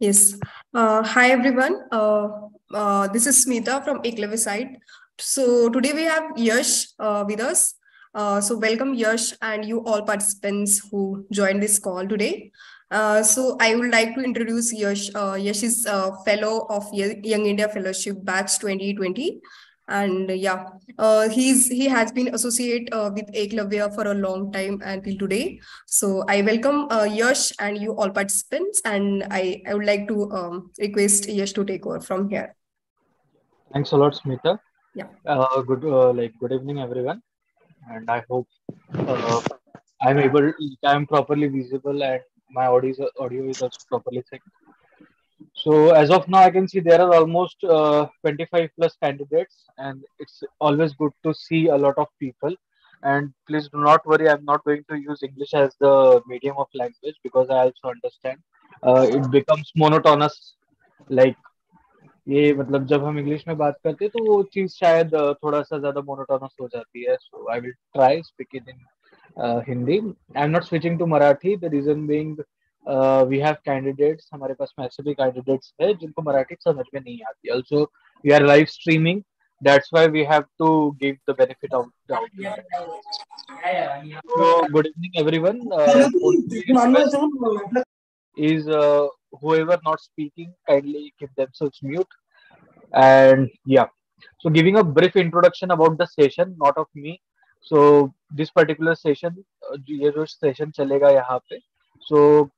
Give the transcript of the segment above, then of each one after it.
Yes. Uh, hi, everyone. Uh, uh, this is Smita from Eklavya side. So today we have Yash uh, with us. Uh, so welcome Yash and you all participants who joined this call today. Uh, so I would like to introduce Yash. Yash is a fellow of Young India Fellowship Batch 2020 and yeah uh, he's he has been associate uh, with eklavya for a long time until today. So i welcome uh, yash and you all participants and i i would like to um, request yash to take over from here. Thanks a lot smita. Yeah. Uh, good uh, like good evening everyone. And i hope uh, i'm able i'm properly visible and my audio is, audio is also properly synced so as of now, I can see there are almost uh, 25 plus candidates, and it's always good to see a lot of people. And please do not worry, I'm not going to use English as the medium of language because I also understand uh, it becomes monotonous. Like ये मतलब जब हम English में बात करते हैं तो वो चीज शायद थोड़ा सा ज्यादा मोनोटोनस हो जाती है so I will try speaking in Hindi I am not switching to Marathi the reason being we have candidates हमारे पास में ऐसे भी कैंडिडेट्स है जिनको मराठी समझ में नहीं आती also we are live streaming that's why we have to give the benefit of doubt. So, good evening, everyone. Uh, is uh, whoever not speaking, kindly keep themselves mute. And yeah, so giving a brief introduction about the session, not of me. So this particular session, ये जो session चलेगा यहाँ पे, so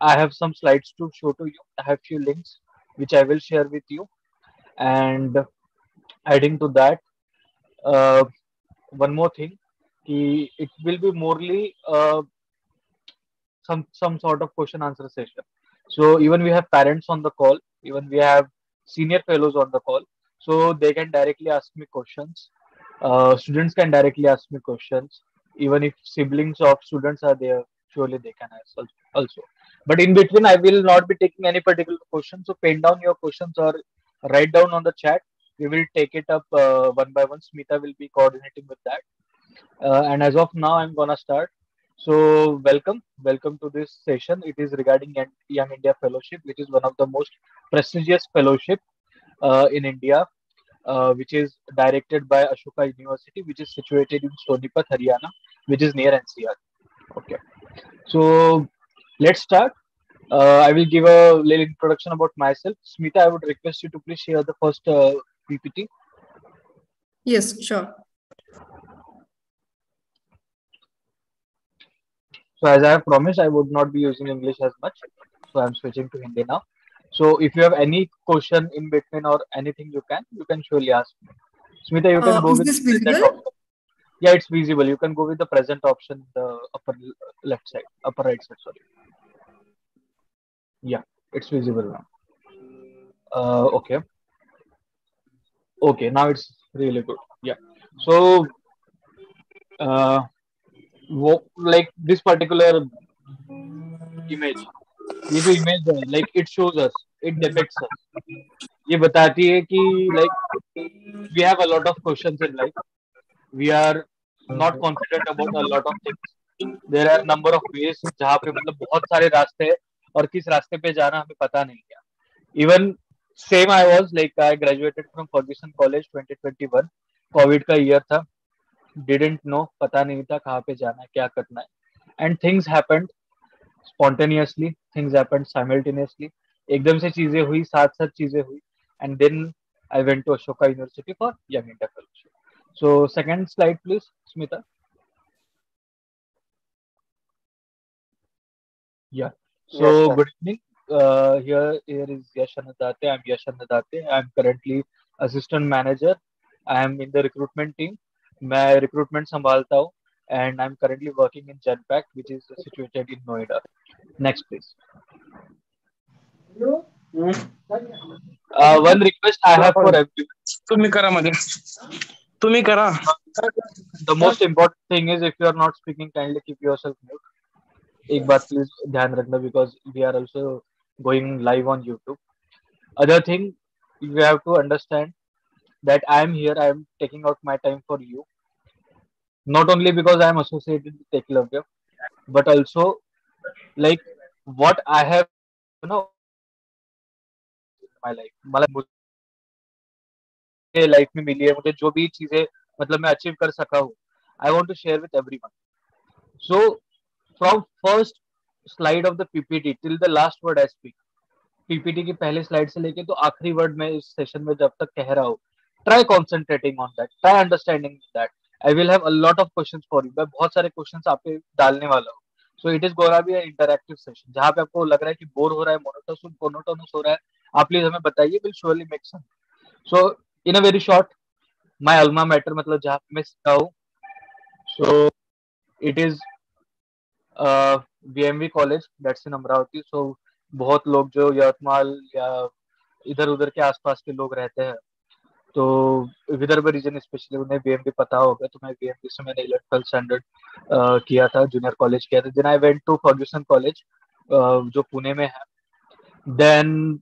I have some slides to show to you. I have few links which I will share with you. And adding to that, uh, one more thing, it will be morely uh, some some sort of question answer session. So even we have parents on the call, even we have senior fellows on the call, so they can directly ask me questions. Uh, students can directly ask me questions. Even if siblings of students are there, surely they can ask also. But in between, I will not be taking any particular question. So pen down your questions or write down on the chat. We will take it up uh, one by one. Smita will be coordinating with that. Uh, and as of now, I'm gonna start. So welcome, welcome to this session. It is regarding Young India Fellowship, which is one of the most prestigious fellowship uh, in India, uh, which is directed by Ashoka University, which is situated in Sonipat, Haryana, which is near NCR. Okay. So let's start. Uh, I will give a little introduction about myself. Smita, I would request you to please share the first uh, PPT. Yes, sure. So as I have promised, I would not be using English as much. So I'm switching to Hindi now. So if you have any question in between or anything you can, you can surely ask me. Smita, you can uh, go with this visible? Yeah, it's visible. You can go with the present option, the upper left side, upper right side, sorry. Yeah, it's visible now. Uh, okay. Okay, now it's really good. Yeah. So, uh, like this particular image, ये जो image है, like it shows us, it depicts us. ये बताती है कि like we have a lot of questions in life. We are not confident about a lot of things. There are number of ways जहाँ पे मतलब बहुत सारे रास्ते हैं और किस रास्ते पे जाना हमें पता नहीं क्या। Even same I was like I graduated from Fergusson College 2021 COVID का ईयर था। डिडेंट नो पता नहीं था कहाँ पे जाना है, क्या करना है। And things happened spontaneously things happened simultaneously एकदम से चीज़ें हुई साथ साथ चीज़ें हुई। And then I went to Ashoka University for Young India Fellowship so second slide please Smita yeah. So yes, good evening. Uh, here here is Yash Annadate. I'm Yash Annadate. I'm currently assistant manager. I am in the recruitment team. मैं recruitment संभालता हूँ and I'm currently working in Genpact, which is situated in Noida. Next, please. Uh, one request I have for everyone. तुम्ही करा मध्ये तुम्ही करा The most important thing is if you are not speaking, kindly keep yourself mute. एक बात please ध्यान रखना because we are also going live on YouTube other thing you have to understand that I am here I am taking out my time for you not only because I am associated tech love you but also like what I have no my life मतलब life में मिली है, मुझे जो भी चीज़ें मतलब मैं अचीव कर सका हूँ I want to share with everyone so from first slide of the PPT till the last word I speak PPT की पहले स्लाइड से लेके तो आखिरी वर्ड में इस सेशन में जब तक कह रहा हूँ try concentrating on that try understanding that I will have a lot of questions for you मैं बहुत सारे क्वेश्चंस आपके डालने वाला हूँ। So it is gonna be interactive session जहाँ पे आपको लग रहा है कि बोर हो रहा है मोनोटोनस मोनोटोनस हो रहा है, आप प्लीज़ हमें बताइए will surely make sense so in a very short my alma mater मतलब जहाँ मैं सीखा हूँ so it is VMV college that's in Amravati. So बहुत लोग जो यवतमाल या इधर उधर के आसपास के लोग रहते हैं तो विदर्भ रीजन स्पेशली उन्हें बीएमबी पता होगा तो मैं बीएमबी से मैंने इलेक्ट्रल स्टैंडर्ड किया था जूनियर कॉलेज किया था। Then I went to Fergusson college जो पुणे में है। Then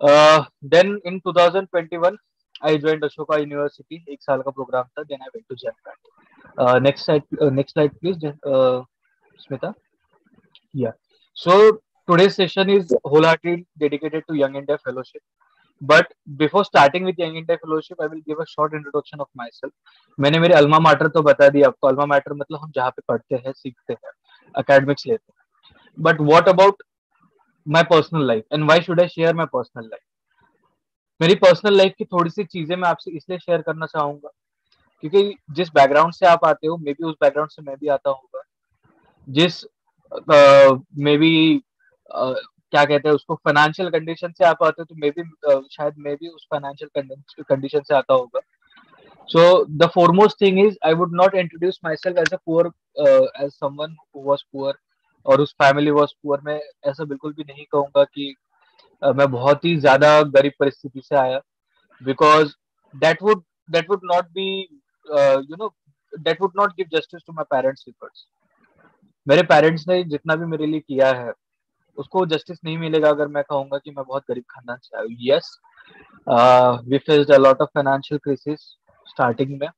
then in 2021 I joined Ashoka University एक साल का प्रोग्राम था then I went to jam next next slide please Smita या so today's session is wholeheartedly dedicated to Young India Fellowship. But before starting with Young India Fellowship, I will give a short introduction of myself. मैंने मेरे alma mater तो बता दिया आपको। Alma mater मतलब हम जहाँ पे पढ़ते हैं सीखते हैं अकेडमिक्स लेते हैं। But what about my personal life and why should I share my personal life मेरी पर्सनल लाइफ की थोड़ी सी चीज़ें मैं आपसे इसलिए शेयर करना चाहूँगा। क्योंकि जिस बैकग्राउंड से आप आते हो मे बी उस बैकग्राउंड से मैं भी आता हूँ जिस मे बी क्या कहते हैं उसको फाइनेंशियल कंडीशन से आप आते हो तो मे बी शायद मे बी उस फाइनेंशियल कंडीशन से आता होगा। So the foremost thing is I would not introduce myself as a poor as someone who was poor और उस फैमिली वाज पुअर मैं ऐसा बिल्कुल भी नहीं कहूँगा कि uh, मैं बहुत ही ज़्यादा गरीब परिस्थिति से आया। Because that would that would not be you know that would not give justice to my parents efforts मेरे पेरेंट्स ने जितना भी मेरे लिए किया है, उसको जस्टिस नहीं मिलेगा अगर मैं कहूँगा कि मैं बहुत गरीब खानदान से आया yes we faced a lot of financial crisis starting में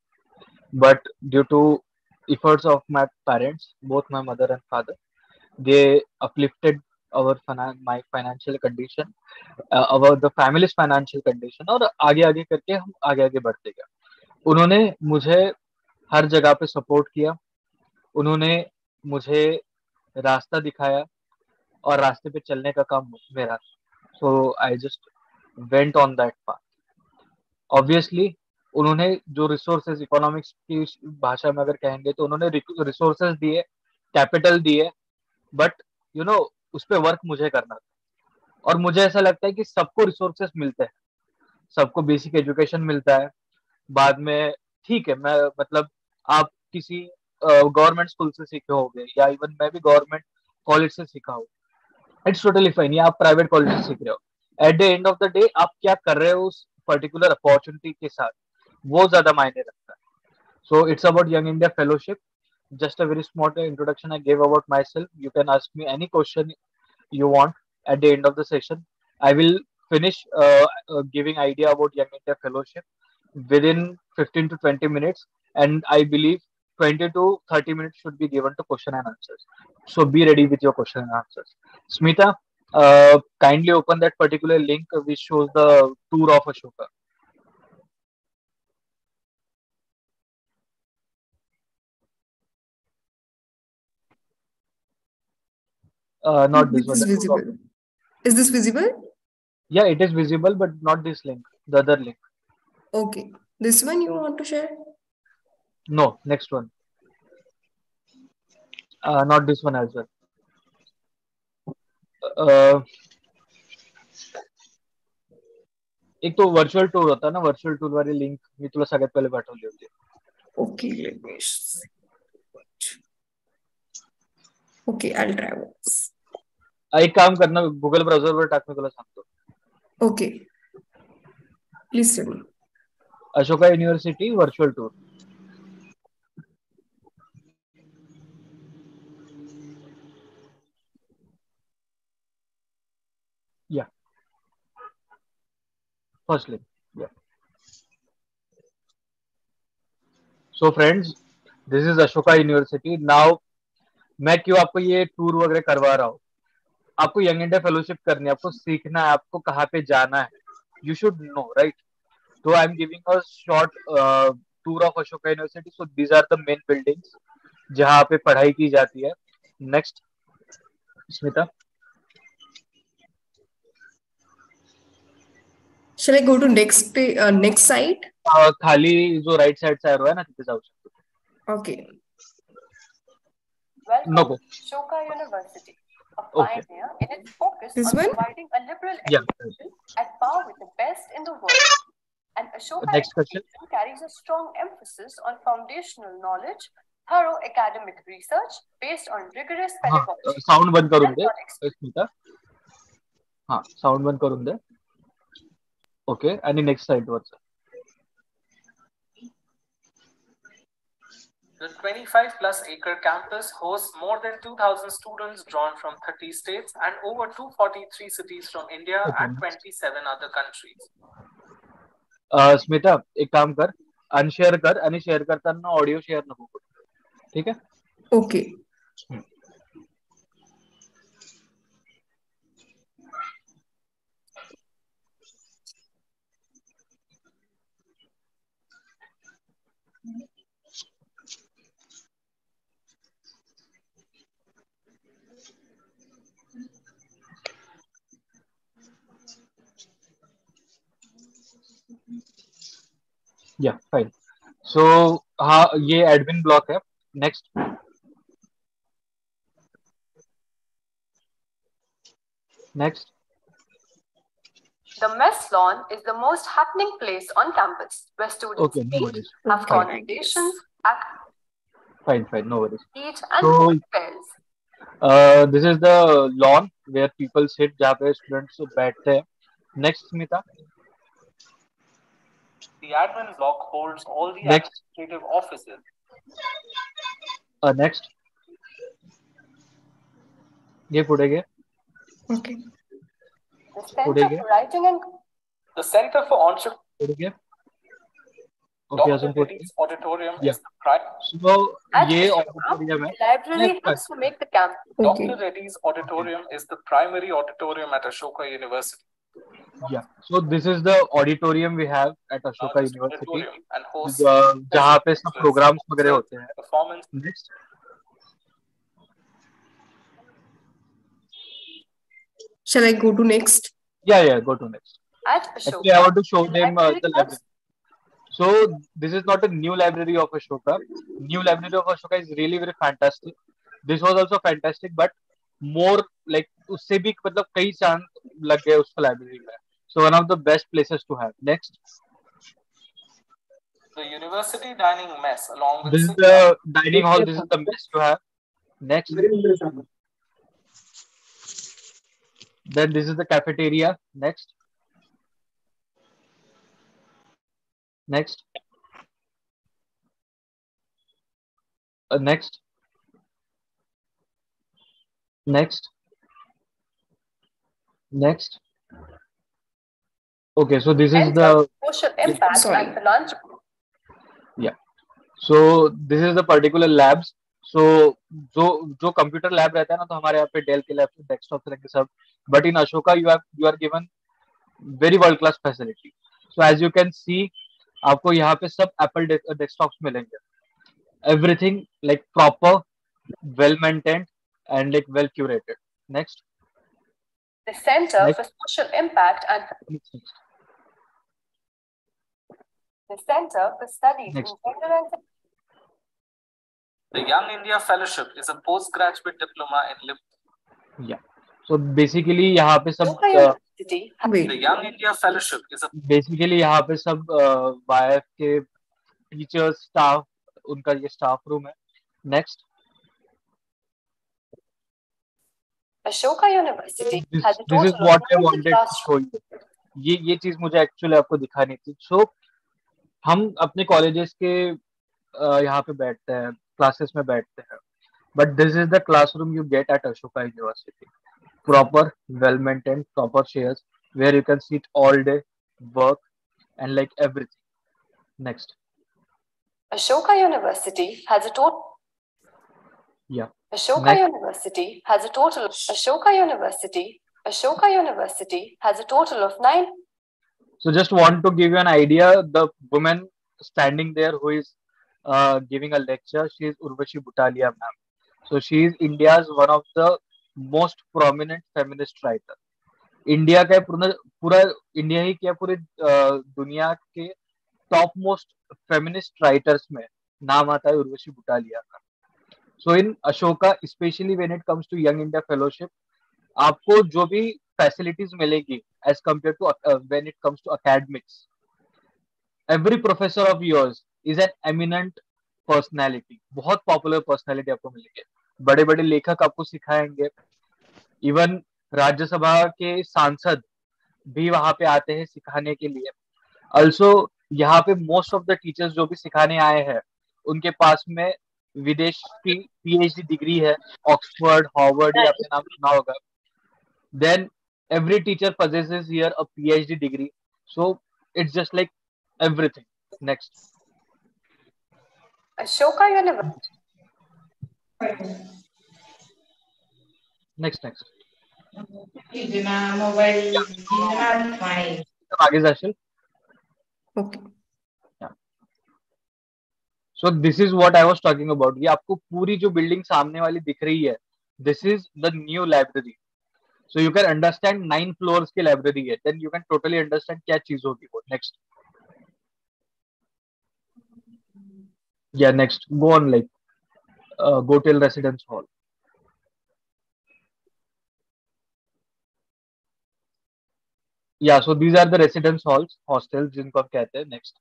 but due to efforts of my parents, both my mother and father, they uplifted our finan- my financial condition the family's financial condition, और आगे आगे करके हम आगे आगे बढ़ते गए। उन्होंने मुझे हर जगह पे सपोर्ट किया। उन्होंने मुझे रास्ता दिखाया और रास्ते पे चलने का काम मेरा। So I just went on that path obviously उन्होंने जो रिसोर्सेज इकोनॉमिक्स की भाषा में अगर कहेंगे तो उन्होंने रिसोर्सेज दिए कैपिटल दिए बट यू नो उस पर वर्क मुझे करना था। और मुझे ऐसा लगता है कि सबको रिसोर्सेज मिलते हैं। सबको बेसिक एजुकेशन मिलता है। बाद में, ठीक है, मैं मतलब आप किसी गवर्नमेंट स्कूल से सीखे हो गए या इवन मैं भी गवर्नमेंट कॉलेज से सीखा हूँ। इट्स टोटली फाइन या आप प्राइवेट कॉलेज से सीख रहे हो। At the end of the day आप क्या कर रहे हो उस पर्टिकुलर अपॉर्चुनिटी के साथ, वो ज़्यादा मायने रखता है। So it's about young India fellowship just a very small introduction I gave about myself you can ask me any question you want at the end of the session I will finish giving idea about young India fellowship within fifteen to twenty minutes and I believe 20 to 30 minutes should be given to question and answers. So be ready with your question and answers. Smita, uh, kindly open that particular link which shows the tour of Ashoka. Uh, not this, one. visible. Is this visible? Yeah, it is visible, but not this link. The other link. Okay. This one you want to share? No, next one. Uh, not this one as well. Uh, एक तो virtual tour होता ना virtual tour वाली link मी तुला सगळ्यात पहिले पाठवली होती. Okay, I'll try once. एक काम करना गुगल ब्राउझर वर टाक मी तुला सांगतो tell me. Ashoka university virtual tour link या so friends this is Ashoka University now मैं क्यों आपको ये टूर वगैरह करवा रहा हूँ? आपको यंग इंडिया फेलोशिप करनी है, आपको सीखना है, आपको कहाँ पे जाना है। यू शुड नो राइट तो I am giving a short tour of Ashoka University so these are the main buildings जहाँ पे पढ़ाई की जाती है। Next Smita Shall I go to next pa- uh, next site? uh, खाली जो right side से arrow है ना तिथे जाऊ शकतो Okay. Welcome नको Shoka University, a Okay. pioneer in its focus This on one? providing a liberal education Yeah. at par with the best in the world. And Ashoka Next education question. carries a strong emphasis on foundational knowledge, thorough academic research based on rigorous हाँ pedagogy. Sound बंद करून दे स्मिता हाँ sound बंद करून दे okay आणि next side वरच The 25 plus acre campus hosts more than 2,000 students drawn from 30 states and over 243 cities from India Okay. and 27 other countries. अं, स्मिता एक काम कर अनशेअर कर आणि शेअर करताना ऑडिओ शेअर नको करू ठीक आहे Okay. या फाइन सो हाँ ये एडमिन ब्लॉक है next next The mess lawn is the most happening place on campus where students okay no meet, worries have Okay. conversations, act, fine fine no worries eat, and So- hold pairs. This is the lawn where people sit जहाँ पे students बैठते हैं next Smita The admin block holds all the Next. administrative offices. Next ये पुढे घे Okay. The Center Would I get- for Writing and The Center for Entrepreneurship पुढे घे okay अजून Dr. पुढे Reddy's Auditorium Yeah. is the prime. So At ये Ashoka, auditorium है the library Yes, helps to make the campus. Okay. Dr. Reddy's Auditorium is the primary auditorium at Ashoka University. Yeah. So this is the auditorium we have at Ashoka largest University, uh, जहाँ पे सब programs वगैरह होते हैं. performance Next. Shall I go to next? Yeah, yeah. Go to next. At Ashoka, Actually, I want to show them uh, the library. So this is not a new library of Ashoka. New library of Ashoka is really very fantastic. This was also fantastic, but more like उससे भी मतलब कई चाँद लग गए उसको library में. So one of the best places to have. Next. the university dining mess along with This is the dining hall. This is the best to have. Next. Then this is the cafeteria. Next. Next. Uh, next. Next. Next. Okay, so this is Center the for social impact Sorry. and philanthropy. so this is the particular labs. So जो जो computer lab रहता है ना तो हमारे यहाँ पे Dell के लैब डेस्कटॉप से लेके सब। But in Ashoka you are you are given very world class facility so as you can see आपको यहाँ पे सब एप्पल डेस्कटॉप्स मिलेंगे। Everything like proper well maintained and like well curated next The Center Next. for Social Impact and the Center for Studies Next. in Gender and The Young India Fellowship is a postgraduate diploma in lib- so basically यहाँ पे सब uh. The Young India Fellowship is a basically यहाँ पे सब wife के teachers staff उनका ये staff room है next Ashoka University this, has a this is what of I wanted to show you. ये ये चीज़ मुझे एक्चुअली आपको दिखानी थी सो so, हम अपने कॉलेजेस के अ, यहाँ पे बैठते हैं क्लासेस में बैठते हैं but this is the classroom you get at Ashoka University proper well maintain proper chairs where you can seat all day work and like everything next Ashoka University has a total Yeah. Ashoka Next. University has a total Ashoka University Ashoka University has a total of nine So just want to give you an idea. The woman standing there who is uh, giving a lecture, she is Urvashi Butalia, ma'am. So she is India's one of the most prominent feminist writer. India का पूरा पूरा India ही क्या पूरी अ, दुनिया के top most feminist writers में नाम आता है उर्वशी बुटालिया का so in Ashoka specially when it comes to young India fellowship आपको जो भी फैसिलिटीज़ मिलेगी as compare to when it comes to academics every professor of yours is an eminent personality बहुत पॉपुलर पर्सनैलिटी आपको मिलेगी। बड़े बड़े लेखक आपको सिखाएँगे। इवन राज्यसभा के सांसद भी वहाँ पे आते हैं सिखाने के लिए। ऑल्सो यहाँ पे मोस्ट ऑफ़ द टीचर्स जो भी सिखाने आए हैं उनके पास में विदेश की पीएचडी डिग्री है। ऑक्सफोर्ड हार्वर्ड ये आपने नाम सुना होगा। Then every teacher possesses here a phd degree so it's just like everything next Ashoka University next next आगे जाशील. So this is what I was talking about ये आपको पूरी जो बिल्डिंग सामने वाली दिख रही है this is the new library so you can understand nine floor की लाइब्रेरी है then you can totally understand क्या चीज़ होगी वो नेक्स्ट या next go on like गोटेल residence hall so these are the residence halls hostels जिनको आप कहते हैं next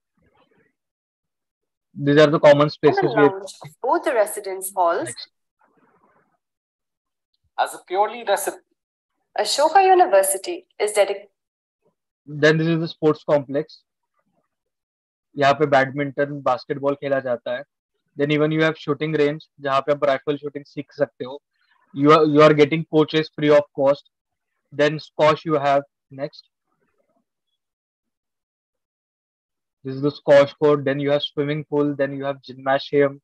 these are the common spaces with halls as a purely Ashoka University is dedicated. Then this is the sports complex. यहाँ पे badminton basketball खेला जाता है। Then even you have shooting range जहाँ पे आप राइफल शूटिंग सीख सकते हो। You are you are getting coaches free of cost then squash you have next this is the squash court then you have swimming pool then you have gymnasium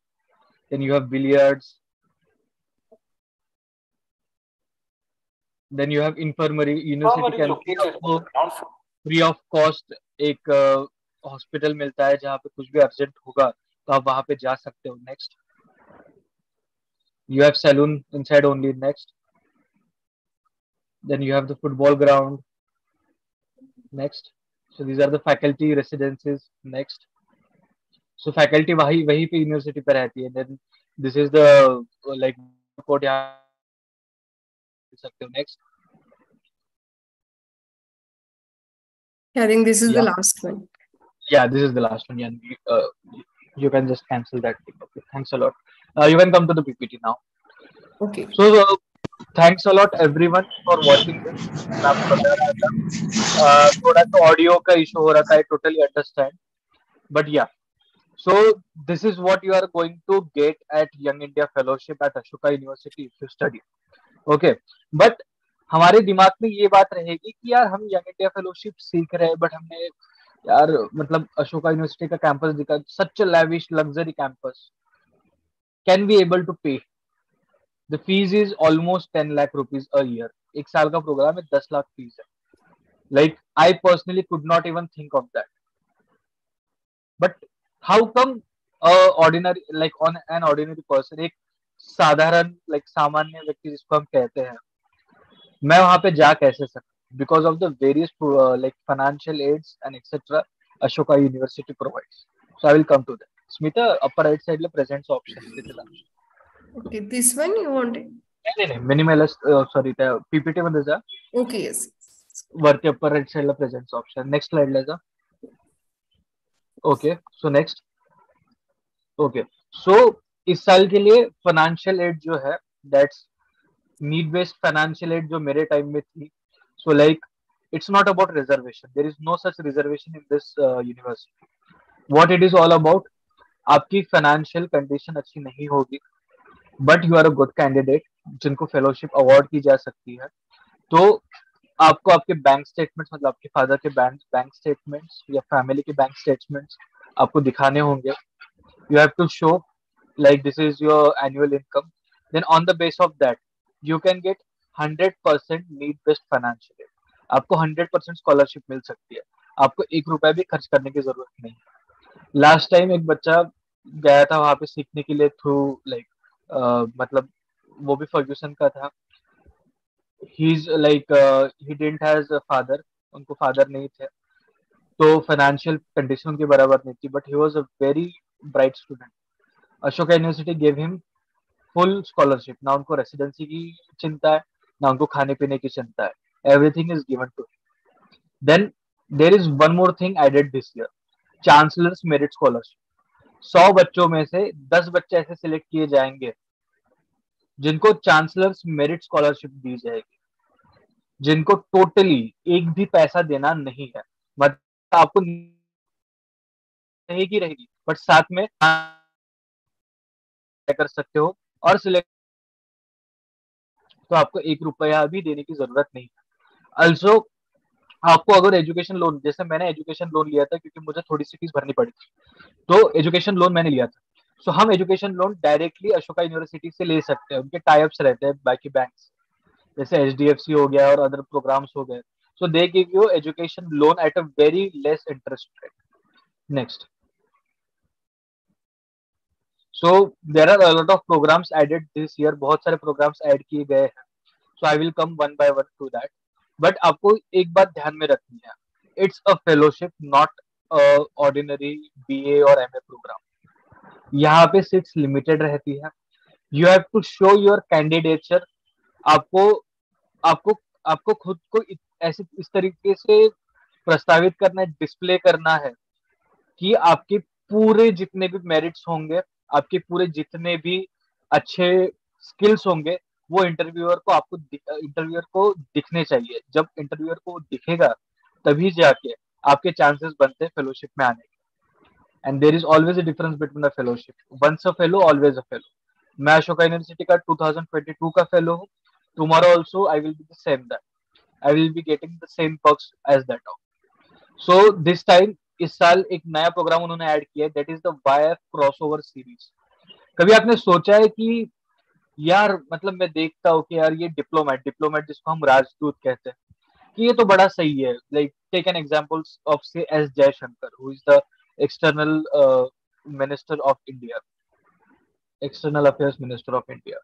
then you have billiards then you have university can located on the ground floor. Free of cost एक hospital मिलता है जहाँ पे कुछ भी urgent होगा तो आप वहाँ पे जा सकते हो। Next you have salon inside only next then you have the football ground next so these are the faculty residences next so faculty वही वहीं पे यूनिवर्सिटी पे रहती है। Then this is the like code यहाँ सकते हो next Yeah, I think this is the Yeah. last one. Yeah, this is the last one. Yeah, you, uh, you can just cancel that. thing. Okay, thanks a lot. Uh, you can come to the PPT now. Okay. So, uh, thanks a lot everyone for watching this. मैं आपको बता रहा था uh, थोड़ा सा audio का issue हो रहा था आई totally understand but yeah so this is what you are going to get at young India fellowship at Ashoka university if you study Okay but हमारे दिमाग में ये बात रहेगी कि यार हम यंग इंडिया फेलोशिप सीख रहे हैं बट हमने यार मतलब अशोका यूनिवर्सिटी का कैंपस दिखा such lavish luxury campus can be able to pay the fees is almost ten lakh rupees a year एक साल का प्रोग्राम है, दस लाख फ़ीस है. Like I personally could not even think of that but how come ordinary like on an ordinary person एक साधारण like सामान्य व्यक्ति जिसको हम कहते हैं मैं वहाँ पे जा कैसे सकता because of the various like financial aids and etcetera Ashoka University provides so I will come to that Smita upper right side la presents option okay this one you want it? minimalist uh, sorry the ppt मध्ये जा। Okay yes वरती upper right side ला presents option next slide ला जा। Okay so next okay so इस साल के लिए फाइनेंशियल एड जो है that's need based financial aid जो मेरे टाइम में थी so like it's not about reservation there is no such reservation in this university what it is all about आपकी फाइनेंशियल कंडीशन अच्छी नहीं होगी but you are a good candidate जिनको fellowship award की जा सकती है तो आपको आपके बैंक स्टेटमेंट्स मतलब आपके फादर के बैंक बैंक स्टेटमेंट्स या फैमिली के बैंक स्टेटमेंट्स आपको दिखाने होंगे। You have to show like this is your annual income then on the base of that, you can get 100% need based financial aid. आपको 100% scholarship मिल सकती है। आपको एक रुपया भी खर्च करने की ज़रूरत नहीं लास्ट टाइम एक बच्चा गया था वहाँ पे सीखने के लिए थ्रू लाइक मतलब वो भी फर्ग्यूसन का था। He is like he didn't has father उनको फादर नहीं थे। तो फाइनेंशियल कंडीशन उनकी बराबर नहीं थी but he was a very bright student Ashoka University gave him full scholarship ना उनको रेसिडेंसी की चिंता है, ना उनको खाने पीने की चिंता है. Everything is given to then there is one more thing added this year chancellor's merit scholarship सौ बच्चों में से दस बच्चे ऐसे सिलेक्ट किए जाएँगे, जिनको चांसलर्स मेरिट स्कॉलरशिप दी जाएगी, जिनको टोटली एक भी पैसा देना नहीं है. मतलब आपको रहेगी रहेगी बट साथ में कर सकते हो और सिलेक्ट तो आपको एक रुपया भी देने की ज़रूरत नहीं। अल्सो आपको अगर एजुकेशन लोन जैसे मैंने एजुकेशन लोन लिया था क्योंकि मुझे थोड़ी सी फ़ीस भरनी पड़ी तो एजुकेशन लोन मैंने लिया था। सो so, हम education loan directly Ashoka University से ले सकते हैं। उनके टाइप्स रहते हैं बाकी बैंक जैसे एच डी एफ़ सी हो गया और अदर प्रोग्राम्स हो गए। So they give you education loan at a very less interest rate next so there are a lot of programs added this year बहुत सारे प्रोग्राम्स ऐड किए गए हैं। So I will come one by one to that but आपको एक बात ध्यान में रखनी है। It's a fellowship not ordinary B A और एम ए प्रोग्राम यहाँ पे सीट्स लिमिटेड रहती है। You have to show your candidature आपको आपको आपको खुद को ऐसे इस तरीके से प्रस्तावित करना है डिस्प्ले करना है कि आपके पूरे जितने भी मेरिट्स होंगे आपके पूरे जितने भी अच्छे स्किल्स होंगे, वो इंटरव्यूअर को आपको इंटरव्यूअर को दिखने चाहिए। जब इंटरव्यूअर को दिखेगा, तभी जाके आपके चांसेस बनते हैं फेलोशिप में आने के। And there is always a difference between a fellowship once a fellow always a fellow मैं अशोका यूनिवर्सिटी का 2022 का फेलो हूँ। Tomorrow also i will be the same that i will be getting the same perks as that so, this time इस साल एक नया program उन्होंने add किया है that is the YF crossover series कभी आपने सोचा है कि यार मतलब मैं देखता हूँ कि यार ये डिप्लोमेट डिप्लोमेट जिसको हम राजदूत कहते हैं, कि ये तो बड़ा सही है। Like take an example of से S Jaishankar who is the external minister of India external affairs minister of India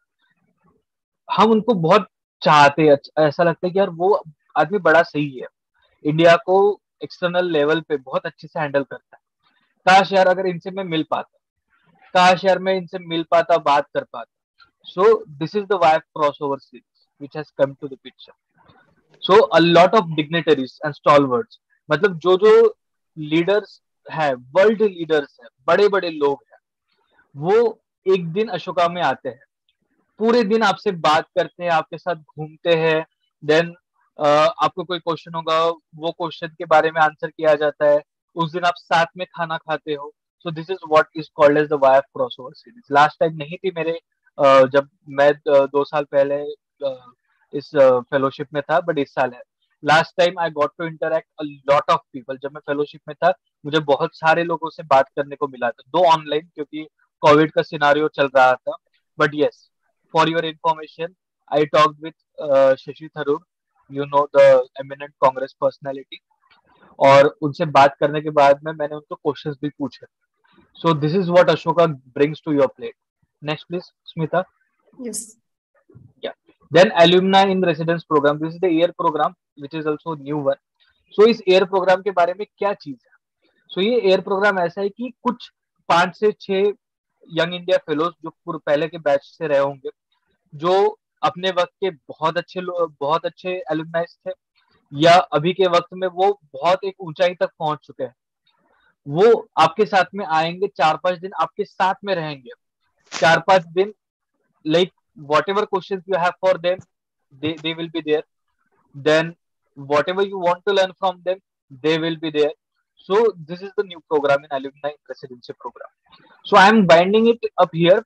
हम उनको बहुत चाहते हैं ऐसा लगता है कि यार वो आदमी बड़ा सही है। इंडिया को एक्सटर्नल लेवल पे बहुत अच्छे से हैंडल करता है। काश यार अगर इनसे मैं मिल पाता। काश यार मैं इनसे मिल पाता, बात कर पाता। So this is the YIF cross over series which has come to the picture so a lot of dignitaries and stalwarts मतलब जो जो लीडर्स है वर्ल्ड लीडर्स है बड़े बड़े लोग हैं, वो एक दिन अशोका में आते हैं। पूरे दिन आपसे बात करते हैं, आपके साथ घूमते हैं देन आपको कोई क्वेश्चन होगा, वो क्वेश्चन के बारे में आंसर किया जाता है। उस दिन आप साथ में खाना खाते हो। So this is what is called as the Y cross over series last time नहीं थी मेरे जब मैं दो साल पहले इस फेलोशिप में था बट इस साल है। Last time I got to interact a lot of people जब मैं फेलोशिप में था, मुझे बहुत सारे लोगों से बात करने को मिला था। दो ऑनलाइन क्योंकि कोविड का सिनारियो चल रहा था। But yes for your information I talk with Shashi Shashi You know the eminent Congress personality. और उनसे बात करने के बाद में मैंने उनको क्वेश्चंस भी पूछे। So this is what Ashoka brings to your plate next please Smita yes. Yeah. Then alumni in residence program. This is the air program which is also new one. So इस air program के बारे में क्या चीज़ है? So so, ये air program ऐसा है कि कुछ पाँच से छह यंग इंडिया फेलोज जो पहले के बैच से रहे होंगे जो अपने वक्त के बहुत अच्छे बहुत अच्छे एलुमनाइज थे या अभी के वक्त में वो बहुत एक ऊंचाई तक पहुँच चुके हैं वो आपके साथ में आएँगे चार पाँच दिन आपके साथ में रहेंगे चार पाँच दिन like whatever question you have for them they will be there then whatever you want to learn from them they will be there So this is the new program in alumni residency program. So I am binding it up here.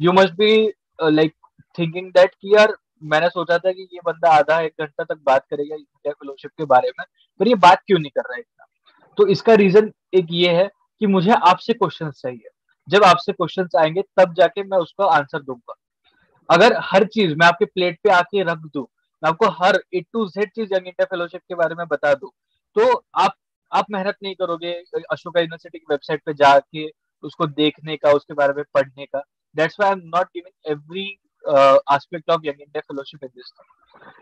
You must be uh, like thinking that कि यार, मैंने सोचा था कि ये बंदा आधा एक घंटा तक बात करेगा इंडिया फेलोशिप के बारे में, पर ये बात क्यों नहीं कर रहा है इतना? तो इसका रीजन एक ये है कि मुझे आपसे क्वेश्चन चाहिए। जब आपसे क्वेश्चन आएँगे, तब जाके मैं उसका आंसर दूँगा। अगर हर चीज़, मैं आपके प्लेट पे आके रख दू, मैं आपको हर ए टू जेड चीज़ यंग इंडिया फेलोशिप के बारे में बता दू तो आप आप मेहनत नहीं करोगे अशोका यूनिवर्सिटी की वेबसाइट पे जाके उसको देखने का, उसके बारे में पढ़ने का। That's why I am not giving every aspect of young india fellowship in this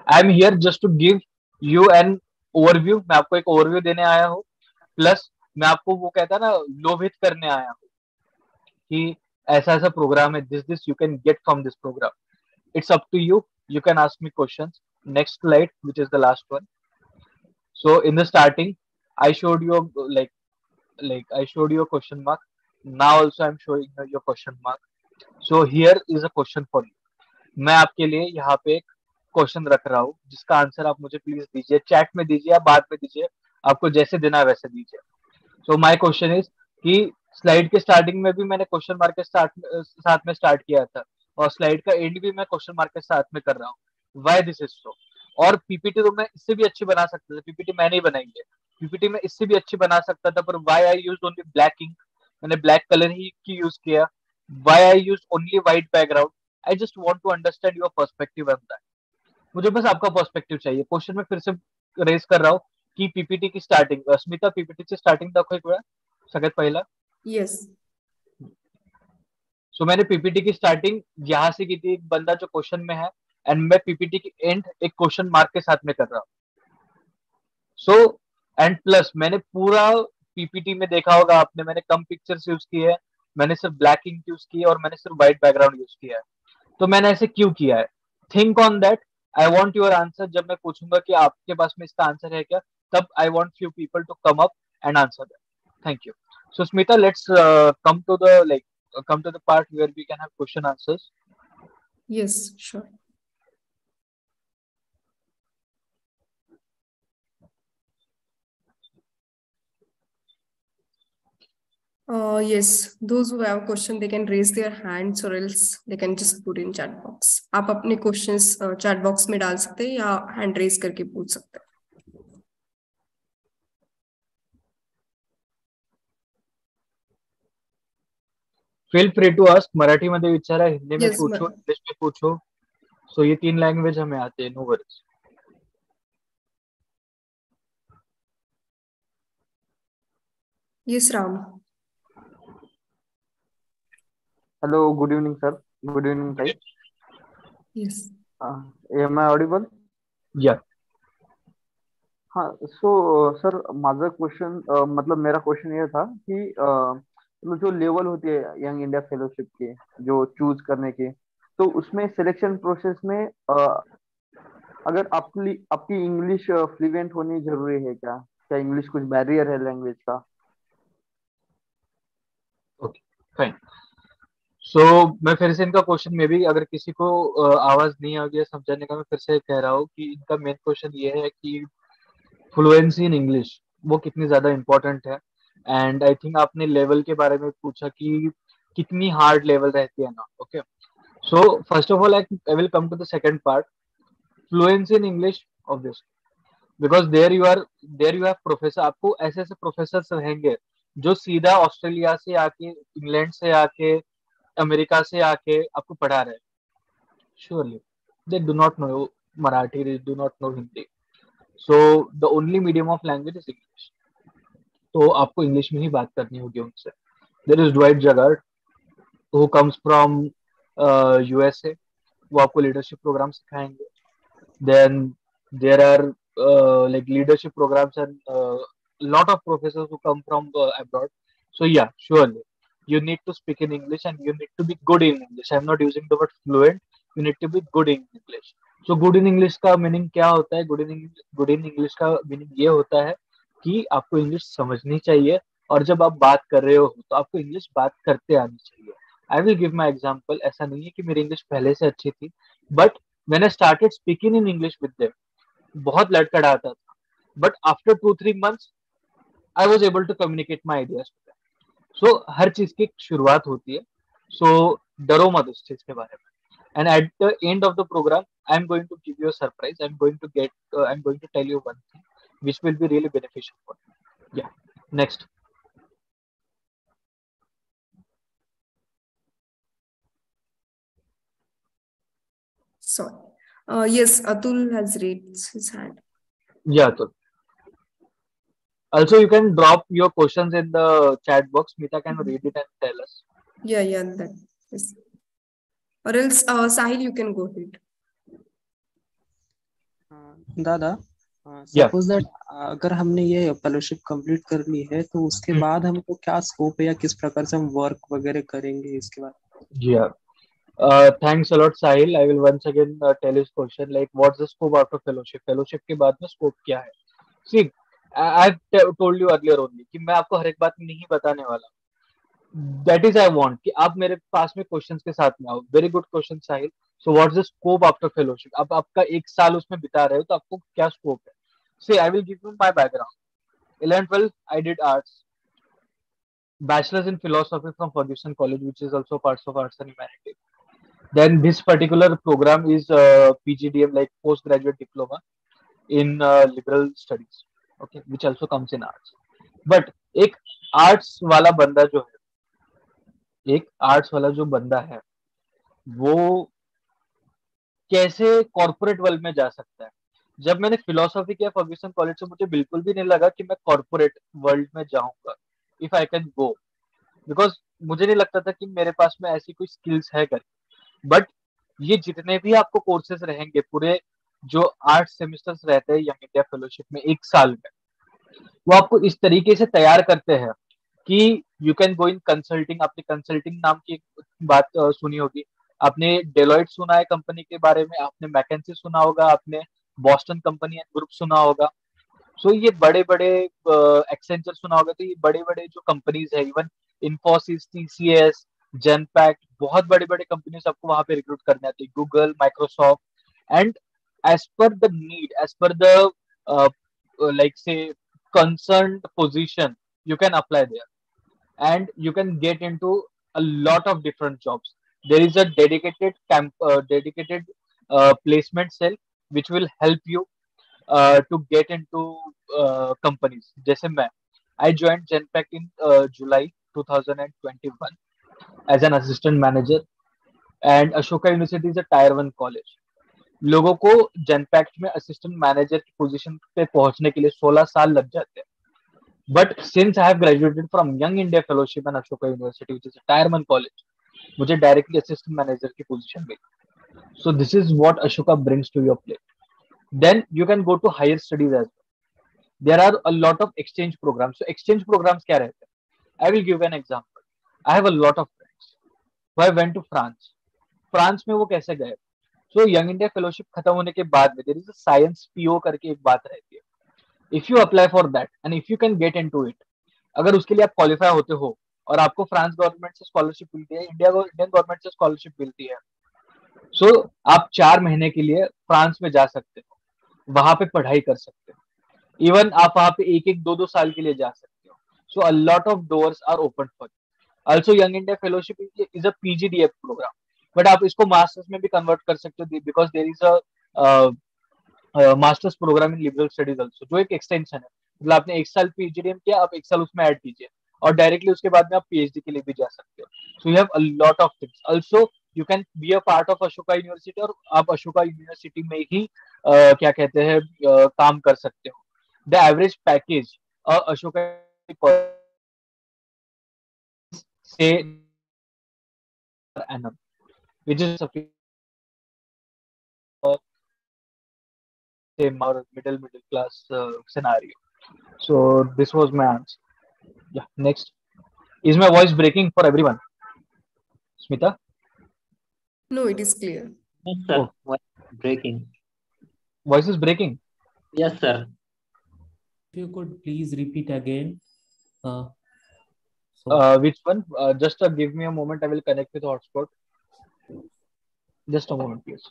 i am here just to give you an overview मैं आपको एक ओवरव्यू देने आया हूँ प्लस मैं आपको वो कहता है ना लोभित करने आया हूँ कि ऐसा ऐसा प्रोग्राम है this this you can get from this program it's up to you you can ask me questions next slide which is the last one so in the starting i showed you like like i showed you a question mark now also i'm showing you your question mark so here is a question for you मैं आपके लिए यहाँ पे एक question रख रहा हूँ, जिसका आंसर आप मुझे प्लीज़ दीजिए। चैट में दीजिए या बाद में दीजिए। आपको जैसे देना वैसे दीजिए। सो माय क्वेश्चन इज़ कि स्लाइड के स्टार्टिंग में भी मैंने क्वेश्चन मार्क के स्टार्ट साथ में स्टार्ट किया था और स्लाइड का एंड भी मैं क्वेश्चन मार्क के साथ में कर रहा हूँ। वाई दिस इज़ सो और पीपीटी तो मैं इससे भी अच्छी बना सकता था। पीपीटी मैंने ही बनाई है। पीपीटी में इससे भी अच्छी बना सकता था, पर why I use only black ink मैंने ब्लैक कलर ही की यूज़ किया? Why I use only white background I just want to understand your perspective on that मुझे बस आपका पर्सपेक्टिव चाहिए। क्वेश्चन में फिर से रेज कर रहा हूँ की पीपीटी की स्टार्टिंग स्मिता पीपीटीची स्टार्टिंग दाखव एक वेळा सगळ्यात पहिला। येस सो मैंने पीपीटी की स्टार्टिंग यहाँ से की थी। एक बंदा जो क्वेश्चन में है एंड मैं पीपीटी की एंड एक क्वेश्चन मार्क के साथ में कर रहा हूँ। सो एंड प्लस मैंने पूरा पीपीटी में देखा होगा आपने। मैंने कम पिक्चर्स यूज़ किए हैं। मैंने सिर्फ़ ब्लैक इंक यूज़ किया और मैंने सिर्फ़ व्हाइट बैकग्राउंड यूज़ किया है। तो मैंने ऐसे क्यों किया है? Think on that I want your answer जब मैं पूछूँगा कि आपके पास में इसका आंसर है क्या, तब I want few people to come up and answer that thank you so Smita let's come to the like come to the where we can have Uh, yes, those who have question, they can raise their hands or else they can just put in chat box. आप अपने questions uh, chat box में डाल सकते हैं या hand raise करके पूछ सकते हैं. Feel free to ask Marathi मध्ये विचारा हिंदी में Yes, पूछो. इंग्लिश में पूछो सो ये तीन लैंग्वेज हमें आते हैं no worries Yes, Ram. Hello, good evening sir. Good evening, guys. Yes. Uh, am I audible? या हाँ सो सर माझा क्वेश्चन मतलब मेरा क्वेश्चन ये था कि uh, जो लेवल होती है यंग इंडिया फेलोशिप के जो चूज़ करने के तो उसमें सिलेक्शन प्रोसेस में uh, अगर आपकी आपकी इंग्लिश फ्लुएंट होनी ज़रूरी है क्या क्या इंग्लिश कुछ बैरियर है लैंग्वेज का फाइन सो so, मैं फिर से इनका क्वेश्चन में भी अगर किसी को आवाज़ नहीं आ गया समझाने का मैं फिर से कह रहा हूँ कि इनका मेन क्वेश्चन ये है कि फ्लुएंसी इन इंग्लिश वो कितनी ज़्यादा इम्पोर्टेंट है। एंड आई थिंक आपने लेवल के बारे में पूछा कि कितनी हार्ड लेवल रहती है ना okay so first of all I will come to the second part fluency in English obviously because there you are there you have professor आपको ऐसे ऐसे प्रोफेसर रहेंगे जो सीधा ऑस्ट्रेलिया से आके इंग्लैंड से आके अमेरिका से आके आपको पढ़ा रहे surely they do not know Marathi they do not know Hindi so the only medium of language is English तो आपको इंग्लिश में ही बात करनी होगी उनसे। There is Dwight Jagard who comes from USA वो आपको लीडरशिप प्रोग्राम सिखाएँगे। Then there are like leadership programs and lot of professor come from uh, abroad. So yeah surely you need to speak in english and you need to be good in english. I'm not using the word fluent. You need to be good in english. So, good in english का meaning क्या होता है? Good in good in English का meaning ये होता है कि आपको इंग्लिश समझनी चाहिए और जब आप बात कर रहे हो तो आपको इंग्लिश बात करते आनी चाहिए। I will give my example ऐसा नहीं है कि मेरी इंग्लिश पहले से अच्छी थी बट मैंने started speaking in English with them बहुत लड़खड़ाता था। But after two three months I was able to communicate my ideas so so, हर चीज़ की शुरुआत होती है सो so, डरो मत उस चीज़ के बारे में and at the end of the program I am going to give you surprise I am going to get I am going to tell you one thing which will be really beneficial for you. Yeah. Next. Sorry. Uh, yes, Atul has raised his hand. Yeah, Atul. also you can drop your questions in the chat box. Mita can mm-hmm. read it and tell us. Yeah yeah that is. Or else uh, sahil you can go ahead. दादा suppose that अगर हमने ये fellowship complete कर ली है तो उसके mm. बाद हमको क्या स्कोप है या किस प्रकार से हम वर्क वगैरह करेंगे इसके बाद? जी हाँ thanks a lot Sahil I will once again tell you question like what is the scope after fellowship fellowship के बाद में स्कोप क्या है? सी I- I've t- told you कि मैं आपको हर एक बात नहीं बताने वाला. That is I want कि आप मेरे पास में questions के साथ में आओ. Very good question, Sahil. So what's the scope after fellowship? अब आपका एक साल उसमें बिता रहे हो तो आपको क्या scope है? See, I will give you my background. 11, 12, I did arts. bachelor's in philosophy from Ferguson College, which is also parts of arts and humanities. Then this particular program is uh, PGDM, like postgraduate diploma in uh, liberal studies, okay, which also comes in arts. But एक arts वाला बंदा जो है एक arts वाला जो बंदा है वो कैसे कॉर्पोरेट वर्ल्ड में जा सकता है? जब मैंने फिलोसॉफी किया फर्ग्यूसन कॉलेज से मुझे बिल्कुल भी नहीं लगा कि मैं कॉर्पोरेट वर्ल्ड में जाऊँगा if I can go because मुझे नहीं लगता था कि मेरे पास में ऐसी कोई स्किल्स है कर बट ये जितने भी आपको कोर्सेज रहेंगे पूरे जो आठ सेमेस्टर्स रहते हैं यंग इंडिया फेलोशिप में एक साल में वो आपको इस तरीके से तैयार करते हैं कि you can go in consulting आपने कंसल्टिंग नाम की बात सुनी होगी। आपने डेलॉइट सुना है कंपनी के बारे में आपने मैकेंसी सुना होगा आपने बॉस्टन कंपनी ग्रुप सुना होगा। सो so, ये बड़े बड़े एक्सेंचर सुना होगा तो ये बड़े बड़े जो कंपनीज़ है इवन इन्फोसिस टीसीएस जेनपैक्ट बहुत बड़े बड़े कंपनीज़ आपको वहाँ पे रिक्रूट करने आती है। Google Microsoft and as per the need as per the uh, uh, like say concerned position you can apply there. And you can get into a lot of different jobs. There is a dedicated camp uh, dedicated uh, placement cell which will help you uh, to get into uh, companies. jaise i joined genpact in uh, july 2021 as an assistant manager and ashoka university is a tier 1 college. लोगों को Genpact में assistant manager की position पे पहुँचने के लिए 16 साल लग जाते हैं। But since I have graduated from young India fellowship and Ashoka university which is tier 1 college मुझे डायरेक्टली असिस्टेंट मैनेजर की position milli. So this is what Ashoka brings to your plate then you can go to higher studies as there are a lot of exchange programs so exchange programs क्या रहते हैं? I will give an example I have a lot of friends who went to France France में वो कैसे गए? So young India fellowship खत्म होने के बाद में देर इज़ साइंस पीओ करके एक बात रहती है। If you apply for that and if you can get in to it अगर उसके लिए आप क्वालिफाई होते हो और आपको फ्रांस गवर्नमेंट से स्कॉलरशिप मिलती है इंडिया इंडियन गवर्नमेंट से स्कॉलरशिप मिलती है सो so, आप चार महीने के लिए फ्रांस में जा सकते हो वहाँ पे पढ़ाई कर सकते हो। इवन आप वहाँ पे एक एक दो दो साल के लिए जा सकते हो। So a lot of doors are open for also young India fellowship is a PGDF program but आप इसको मास्टर्स में भी कन्वर्ट कर सकते हो because there is a masters program in liberal studies also जो एक एक्सटेंशन है। मतलब आपने एक साल पीजीडीएम किया आप एक साल उसमें ऐड कीजिए। और डायरेक्टली उसके बाद में आप पीएचडी के लिए भी जा सकते हो। So you have a lot of things also you can be a part of Ashoka university और आप अशोका यूनिवर्सिटी में ही uh, क्या कहते हैं uh, काम कर सकते हो। द एवरेज पैकेज अशोका से annum. Which is a for say more middle middle class uh, scenario. So this was my answer. Yeah. Next, is my voice breaking for everyone? Smita, No, it is clear. Yes, sir. Oh. Voice breaking. voice is breaking. Yes, sir. If you could please repeat again. Uh, so Uh, which one? Uh, just uh, give me a moment. I will connect with hotspot. Just a moment, please.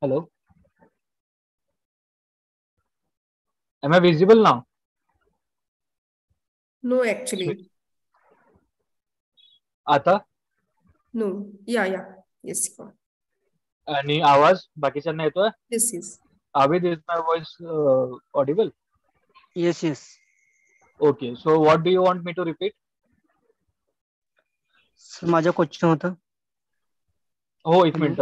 Hello. Am I visible now? No, actually. आता No. Yeah, yeah. Yes. go on. आणि आवाज़ बाकीच्यांना येतोय Yes, yes. Abid is my voice audible yes yes okay so what do you want me to repeat माझं question होतं हो एक? Minute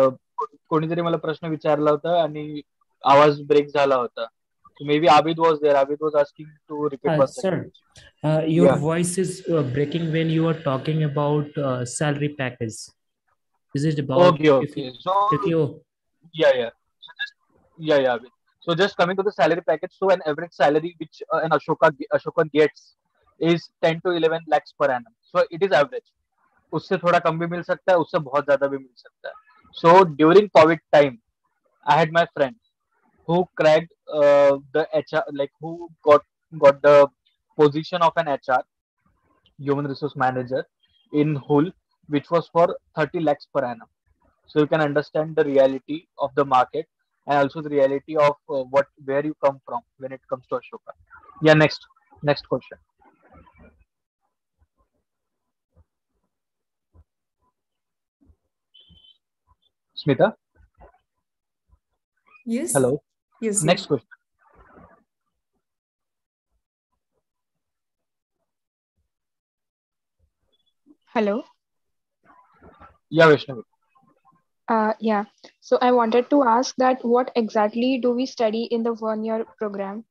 कोणीतरी मला प्रश्न विचारला होता आणि आवाज़ ब्रेक झाला होता maybe Abid was there Abid was asking to repeat Uh, sir, uh, your Yeah. voice is uh, breaking when you are talking about uh, salary package. Is it about Okay, if okay. you, So if you yeah, yeah. So just yeah, yeah. Abid. So just coming to the salary package. So an average salary which uh, an Ashoka Ashoka gets is 10 to 11 lakhs per annum. So it is average. उससे थोड़ा कम भी मिल सकता है उससे बहुत ज़्यादा भी मिल सकता है so during covid time I had my friend who cracked uh, the HR, like who got got the position of an HR, human resource manager, in Hull, which was for 30 lakhs per annum. So you can understand the reality of the market and also the reality of uh, what where you come from when it comes to Ashoka. Yeah, next next question. Smita, Yes. hello. Yes. Next question. Hello. Yeah, Vaishnavi. Uh, yeah. So I wanted to ask that what exactly do we study in the one year program?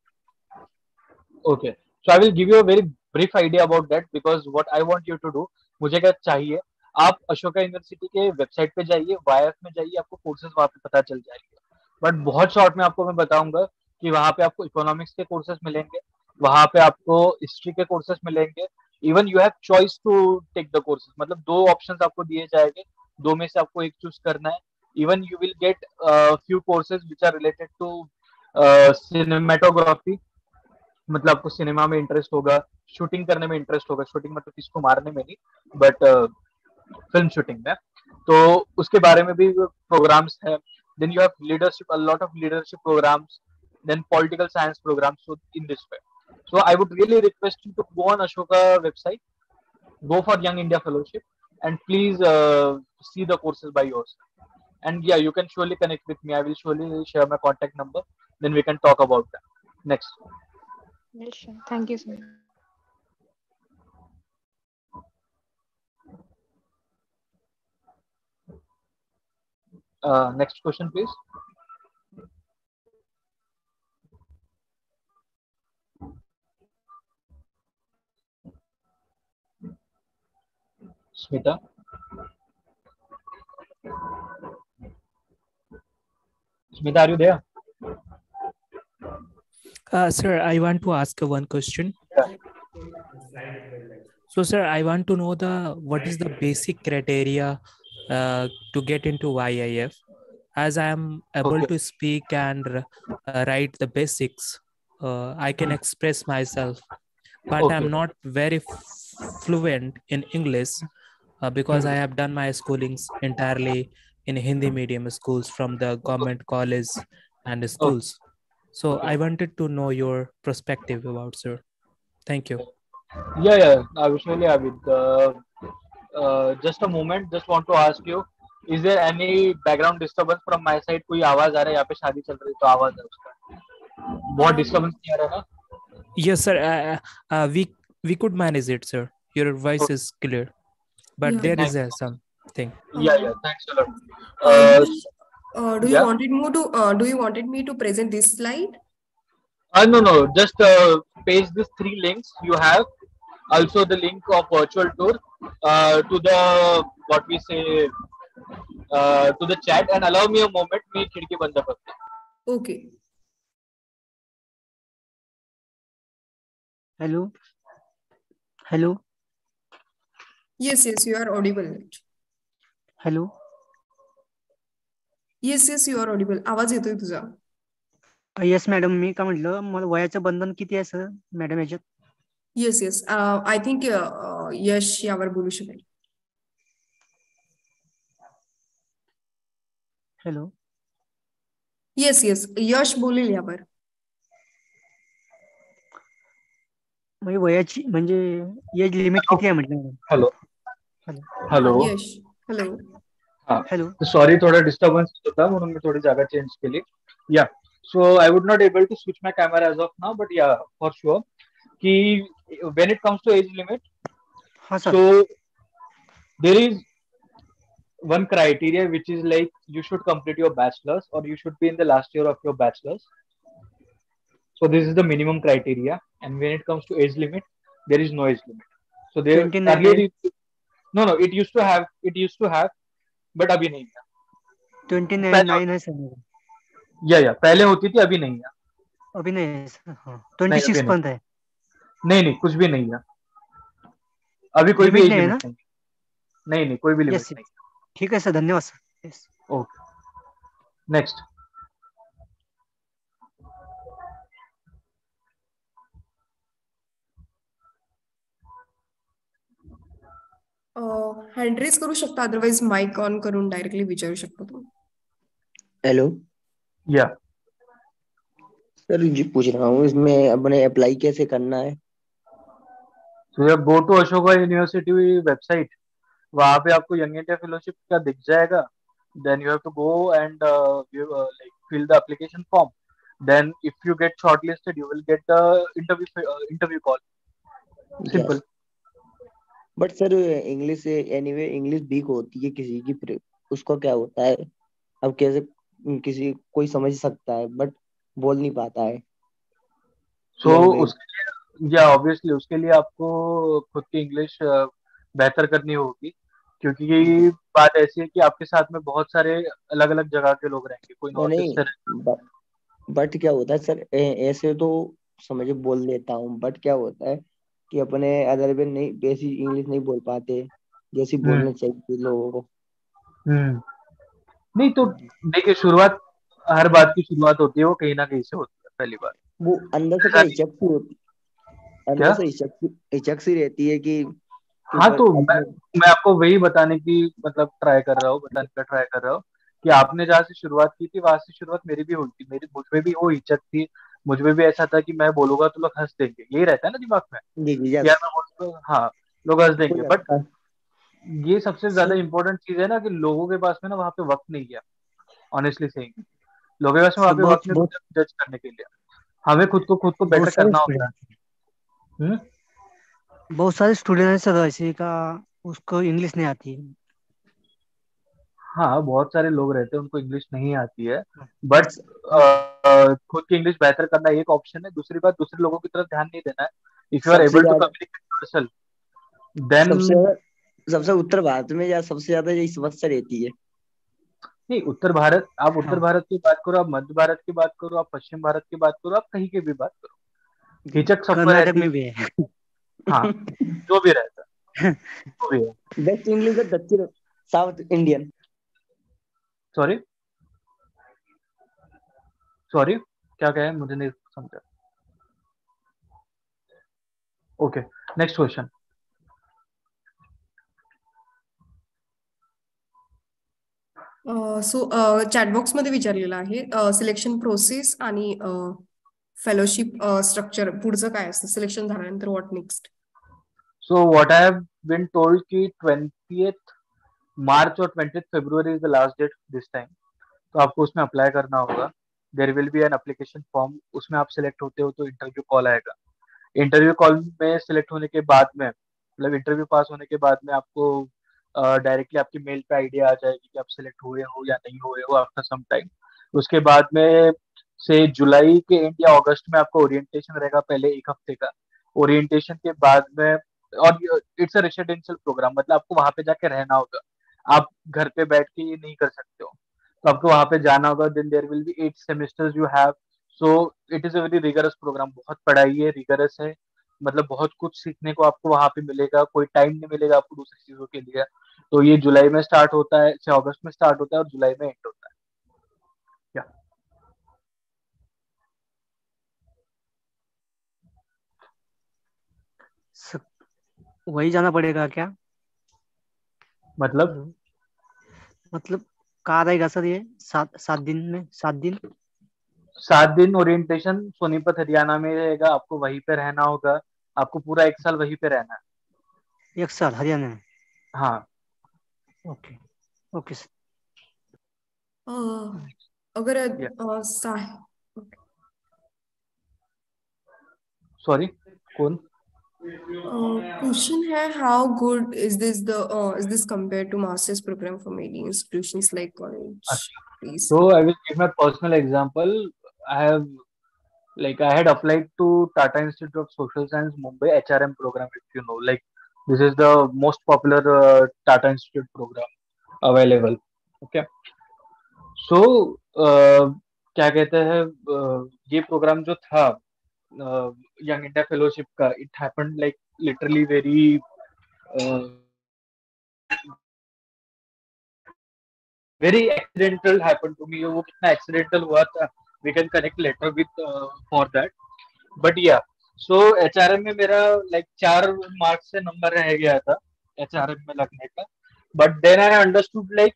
Okay. So I will give you a very brief idea about that because what I want you to do, मुझे क्या चाहिए आप Ashoka university के website पे जाइए वाईएफ में जाइए आपको कोर्सेज वहाँ पे पता चल जाएँगे बट बहुत शॉर्ट में आपको मैं बताऊँगा कि वहाँ पे आपको इकोनॉमिक्स के कोर्सेज मिलेंगे, वहाँ पे आपको हिस्ट्री के कोर्सेज मिलेंगे even you have choice to take the courses मतलब दो ऑप्शंस आपको दिए जाएँगे, दो में से आपको एक चूज़ करना है। Even you will get few courses which are related to cinematography मतलब आपको सिनेमा में इंटरेस्ट होगा शूटिंग करने में इंटरेस्ट होगा। शूटिंग मतलब किसको मारने में नहीं बट फ़िल्म शूटिंग में। तो उसके बारे में भी प्रोग्राम्स है। then you have leadership a lot of leadership programs then political science programs so in this way. So i would really request you to go on ashoka website go for young india fellowship and please uh, see the courses by yourself and yeah you can surely connect with me. I will surely share my contact number. Then we can talk about that. Next. Yes, thank you so much. Uh, next question please smita smita are you there Uh, sir, I want to ask one question. Yeah. So, sir, I want to know the what is the basic criteria uh, to get into YIF, as I am able Okay. to speak and uh, write the basics. Uh, I can express myself, but Okay. I'm not very f- fluent in English uh, because I have done my schoolings entirely in Hindi medium schools from the government college and schools. So I wanted to know your perspective about sir. Thank you. Yeah, yeah, I surely have it. Uh, uh, just a moment, just want to ask you, is there any background disturbance from my side? कोई आवाज आ रहा है यहाँ पे शादी चल रही है तो आवाज है उसका बहुत डिस्टर्बेंस नहीं आ रहा ना Yes, sir. Uh, uh, we we could manage it, sir. Your voice Okay. is clear, but Yeah. there Thank is uh, something. yeah yeah thanks a lot Uh, uh, yes. Uh, do you yeah. wanted me to uh, do you wanted me to present this slide? uh no no just uh, paste these three links you have also the link of virtual tour uh, To the what we say uh, to the chat and allow me a moment मी खिड़की बंद करते Okay. Hello hello Yes, yes, you are audible. Hello Yes, yes, you are audible. आवाज येतोय तुझा. Yes madam मी काय म्हटलं मला वयाचं बंधन किती आहे सर मॅडम याच्यात Yes, yes. Uh, I think uh, uh, Yash यावर बोलू शकेल. Hello Yes, yes. यश बोलेल यावर. म्हणजे वयाची म्हणजे एज लिमिट किती आहे म्हटलं hello hello hello Yash hello hello sorry थोडा डिस्टर्बन्स होता म्हणून मी थोडी जागा चेंज केली yeah so I would not able to switch my camera as of now but yeah for sure कि when it comes to age limit हाँ sir. So there is one criteria which is like you should complete your bachelors और you should be in the last year of your bachelors so this is the minimum criteria and when it comes to age limit there is no age limit so there earlier no no it used to have it used to have but अभी नहीं है। 29 है sir. या या पहले होती थी अभी नहीं है। अभी नहीं है 26 हाँ। बंद है। नहीं नहीं कुछ भी नहीं है। अभी कोई भी लिमिट नहीं है ना? नहीं नहीं नहीं कोई भी लिमिट नहीं ठीक है सर धन्यवाद sir. Okay next hand raise करू शकता? अदरवाइज़ माइक ऑन करून डायरेक्टली विचारू शकतो तुम्ही. हेलो या सर जी पूछ रहा हूँ इसमें अपने अप्लाई कैसे करना है? तो जब go to Ashoka university website वहाँ पे आपको यंग इंडिया फेलोशिप का दिख जाएगा। Then you have to go and like fill the application form then if you get shortlisted you will get the interview interview call simple but sir English anyway English weak होती है किसी की उसका क्या होता है? अब कैसे किसी कोई समझ सकता है बट बोल नहीं पाता है। सो Language. उसके लिए या ऑब्वियसली उसके लिए आपको खुद की इंग्लिश बेहतर करनी होगी क्योंकि ये बात ऐसी है कि आपके साथ में बहुत सारे अलग अलग जगह के लोग रहेंगे कोई नहीं नॉर्थ नहीं ईस्ट से रहेगा ब- बट क्या होता है सर ऐसे तो समझ बोल लेता हूँ बट क्या होता है कि अपने अदर में नहीं वैसी इंग्लिश नहीं बोल पाते जैसी हम्म। बोलना चाहिए लोगों को। हम्म। नहीं तो देखिए शुरुआत हर बात की शुरुआत होती है वो कहीं ना कहीं से होती है पहली बार वो अंदर से हिचक सी होती अंदर क्या? हिचक सी रहती है कि हाँ तो मैं मैं आपको वही बताने की मतलब ट्राई कर रहा हूँ बताने का ट्राई कर रहा हूँ कि आपने जहाँ से शुरुआत की थी वहाँ से शुरुआत मेरी भी हुई थी। मेरी मुझमें भी वो हिचक थी। मुझमें भी ऐसा था कि मैं बोलूँगा तो लोग हंस देंगे। यही रहता है ना दिमाग में? यार मैं बोलूँगा हाँ लोग हंस देंगे। बट ये सबसे ज़्यादा इम्पोर्टेंट चीज़ है ना कि लोगों के पास में ना वहाँ पे वक्त नहीं गया ऑनेस्टली सेइंग लोगों के पास में वहाँ पे वक्त नहीं जज करने के लिए। हमें खुद को खुद को बेटर करना होता है। हम्म? बहुत सारे स्टूडेंट हैं सर ऐसे का उसको इंग्लिश नहीं आती है। हाँ बहुत सारे लोग रहते हैं उनको इंग्लिश नहीं आती है। हाँ, बट खुद की इंग्लिश बेहतर करना एक ऑप्शन है। दूसरी बात दूसरे लोगों की तरफ़ ध्यान नहीं देना है। If you are able to communicate then सबसे सबसे उत्तर भारत में या सबसे ज़्यादा यही समस्या रहती है। नहीं उत्तर भारत आप उत्तर हाँ। भारत की बात करो आप मध्य भारत की बात करो आप पश्चिम भारत की बात करो आप कहीं की भी बात करो। सबको कर्नाटक में भी है। हाँ जो भी रहता जो भी है। बेस्ट इंग्लिश है दक्षिण साउथ इंडियन सॉरी सॉरी क्या कहे? मुझे नहीं समझा। Okay next question so chatbox मध्ये विचारलेलं आहे. सिलेक्शन प्रोसेस आणि फेलोशिप स्ट्रक्चर पुढचं काय असतं? सिलेक्शन झाल्यानंतर what next So what I have been told कि 20th मार्च और 20th February is the last date this time तो आपको उसमें अप्लाई करना होगा। There will be an application form उसमें आप सिलेक्ट होते हो तो इंटरव्यू कॉल आएगा। इंटरव्यू कॉल में सिलेक्ट होने के बाद में मतलब इंटरव्यू पास होने के बाद में आपको डायरेक्टली uh, आपकी मेल पे आइडिया आ जाएगी कि आप सिलेक्ट हुए हो या नहीं हुए हो आफ्टर सम टाइम उसके बाद में से जुलाई के एंड या अगस्त में आपका ओरिएंटेशन रहेगा पहले एक हफ़्ते का। ओरिएंटेशन के बाद में, और इट्स अ रेसिडेंशियल प्रोग्राम मतलब आपको वहाँ पे जाके रहना होगा। आप घर पे बैठ के ये नहीं कर सकते हो। तो आपको वहाँ पे जाना होगा then there will be eight semesters you have so it is a very rigorous programme बहुत पढ़ाई है रिगरस है। मतलब बहुत कुछ सीखने को आपको वहाँ पे मिलेगा, कोई टाइम नहीं मिलेगा आपको दूसरी चीज़ों के लिए। तो ये जुलाई में स्टार्ट होता है अगस्त में स्टार्ट होता है और जुलाई में एंड होता है। या वही जाना पड़ेगा क्या? मतलब? मतलब कहाँ रहेगा सर ये? सात सात दिन में सात दिन? सात दिन ओरिएंटेशन सोनीपत हरियाणा में रहेगा। आपको वहीं पे रहना होगा। आपको पूरा एक साल वहीं पे रहना है। एक साल हरियाणा में? हाँ। Okay okay sir. अगर सॉरी कौन? क्वेश्चन है how good is this the uh, is this compared to master's program from any institutions like college please So I will give my personal example. I have like I had applied to Tata Institute of Social Science Mumbai HRM program if you know like this is the most popular uh, Tata Institute program available. Okay. So uh, क्या कहते हैं uh, ये programme जो था young India fellowship का it happened like literally very very accidental happened to me वो कितना accidental हुआ था we can connect later with for that but yeah so H में मेरा लाइक चार मार्क्स से नंबर रह गया था एच आर एम में लगने का. But then I understood like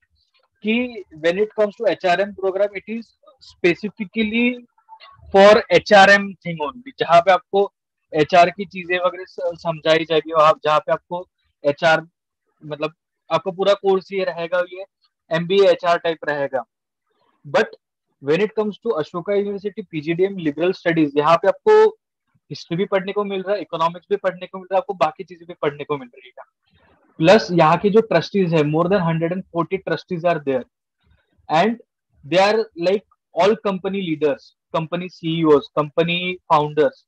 कि when it comes to H R M programme it is specifically for M thing only जहाँ पे आपको एच आर की चीज़ें वगैरह समझाई जाएगी, वहाँ, जहाँ पे आपको एच आर मतलब आपका पूरा कोर्स ये रहेगा, ये M B H R type रहेगा। But when it comes to Ashoka University PGDM liberal studies यहाँ पे आपको हिस्ट्री भी पढ़ने को मिल रहा है इकोनॉमिक्स भी पढ़ने को मिल रहा है, आपको बाकी चीज़ें भी पढ़ने को मिल रही है। प्लस यहाँ की जो ट्रस्टीज है more than hundred and forty trustees are there and they are like all company leaders company CEO company founders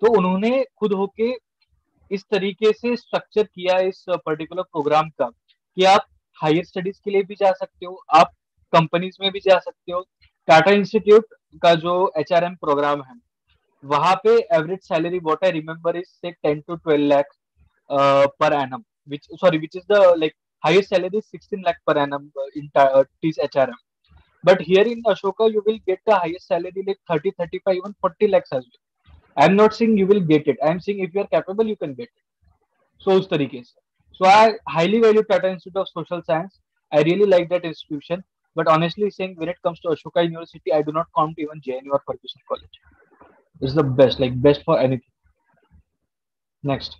तो उन्होंने खुद होके इस तरीके से स्ट्रक्चर किया इस पर्टिकुलर प्रोग्राम का कि आप हायर स्टडीज़ के लिए भी जा सकते हो आप कंपनीज़ में भी जा सकते हो। टाटा इंस्टीट्यूट का जो एचआरएम प्रोग्राम है वहाँ पे average salary what I remember is से 10 to 12 lakh per annum is the like highest salary is 16 lakh per annum uh, in ta- uh, TIS HRM but here in Ashoka you will get the highest salary like 30 35 even 40 lakhs as well I'm not saying you will get it I'm saying if you are capable you can get it so उस तरीके से so I highly value Tata Institute of Social Science I really like that institution but honestly saying when it comes to Ashoka University I do not count even JNU or Ferguson College it's the best like best for anything next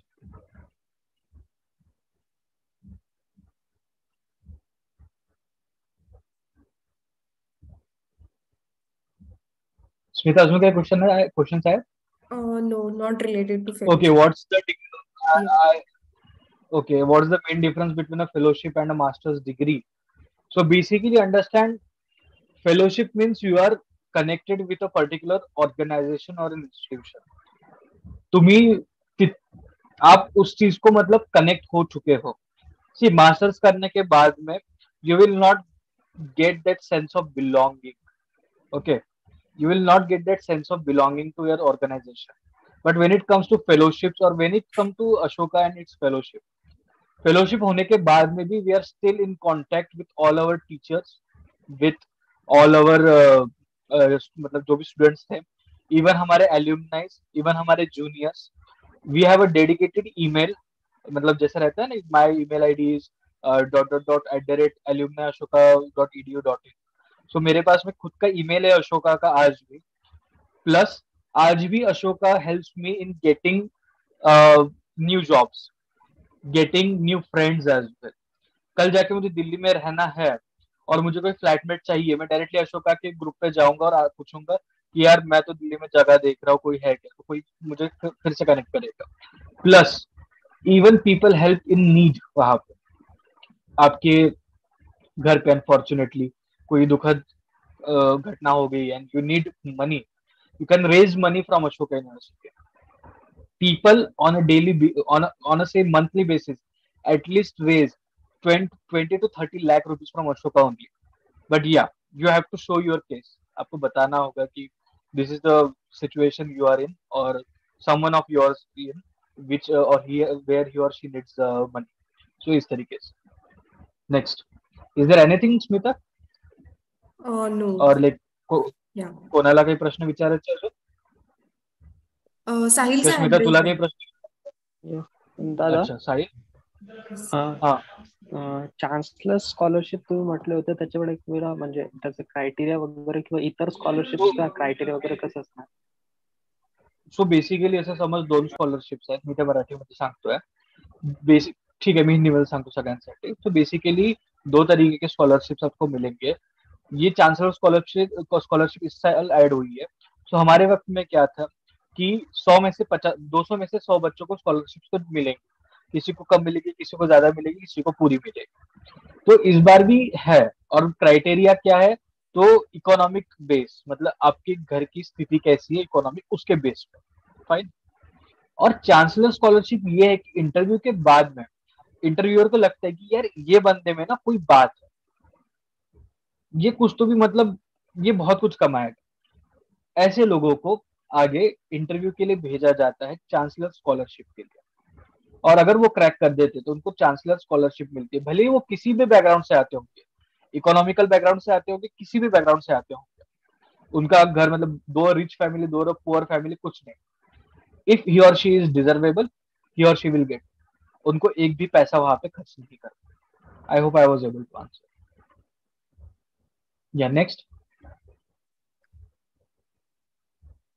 Smita उसमें क्या question है question है uh, no not related to okay fellowship. what's the I, I, okay what's the main difference between a fellowship and a master's degree so basically understand fellowship means you are connected with a particular organization or an institution तुम्ही आप उस चीज़ को मतलब connect हो चुके हो सी masters करने के बाद में you will not get that sense of belonging okay you will not get that sense of belonging to your organization but when it comes to fellowships or when it comes to ashoka and its fellowship fellowship होने के बाद में भी we are still in contact with all our teachers with all our uh, uh, मतलब जो भी students थे even हमारे alumni even हमारे juniors we have a dedicated email मतलब जैसे रहता है ना my email id is uh, dot dot dot at the rate alumni ashoka dot edu dot in सो मेरे पास में खुद का ईमेल है अशोका का आज भी। प्लस आज भी Ashoka helps me in getting new jobs getting new friends as well कल जाके मुझे दिल्ली में रहना है और मुझे कोई फ्लैटमेट चाहिए, मैं डायरेक्टली अशोका के ग्रुप पे जाऊँगा और पूछूँगा कि यार, मैं तो दिल्ली में जगह देख रहा हूँ, कोई है क्या? तो कोई मुझे फिर से कनेक्ट करेगा। Plus even people help in need वहाँ पे। आपके घर पे अनफॉर्चुनेटली कोई दुखद घटना हो गई and you need money you can raise money from Ashok University people on a daily on on a monthly basis at least raise twenty to thirty lakh rupees from Ashoka only but yeah you have to show your case आपको बताना होगा कि this is situation you are in और someone of your in which और where your she needs money so इस तरीके से. Next is there anything Smita और like को, Yeah. कोणाला काही प्रश्न विचारायचे Uh, साहिल hand तुला काही. प्रश्न दादा? अच्छा साहिल? हा. चान्सलर स्कॉलरशिप तुम्ही म्हटले होते त्याच्याकडे एक वेळा म्हणजे त्याचं क्रायटेरिया वगैरे किंवा इतर स्कॉलरशिपचा क्रायटेरिया वगैरे कसं असणार? सो बेसिकली असं समज दोन स्कॉलरशिप्स आहेत मी त्या मराठीमध्ये सांगतोय. बेसिक ठीक है मैं हिंदी में सांगतो सगळ्यांसाठी. तो बेसिकली दो तरीके के स्कॉलरशिप्स आपको मिलेंगे. ये चांसलर स्कॉलरशिप स्कॉलरशिप इस साल ऐड हुई है। तो हमारे वक्त में क्या था कि 100 में से 50 200 में से 100 बच्चों को स्कॉलरशिप तो मिलेंगे। किसी को कम मिलेगी, किसी को ज़्यादा मिलेगी, किसी को पूरी मिलेगी। तो इस बार भी है और क्राइटेरिया क्या है? तो इकोनॉमिक बेस मतलब आपके घर की स्थिति कैसी है इकोनॉमिक उसके बेस पे। फाइन और चांसलर स्कॉलरशिप ये है कि इंटरव्यू के बाद में इंटरव्यूअर को लगता है कि यार ये बंदे में ना कोई बात है ये कुछ तो भी मतलब ये बहुत कुछ कमाएगा ऐसे लोगों को आगे इंटरव्यू के लिए भेजा जाता है चांसलर स्कॉलरशिप के लिए। और अगर वो क्रैक कर देते तो उनको चांसलर स्कॉलरशिप मिलती है। भले ही वो किसी भी बैकग्राउंड से आते होंगे इकोनॉमिकल बैकग्राउंड से आते होंगे, किसी भी बैकग्राउंड से आते होंगे। उनका घर मतलब दो रिच फैमिली दो पुअर फैमिली कुछ नहीं। If he or she is deservable he or she will get उनको एक भी पैसा वहाँ पे खर्च नहीं करना। I hope I was able to answer yeah next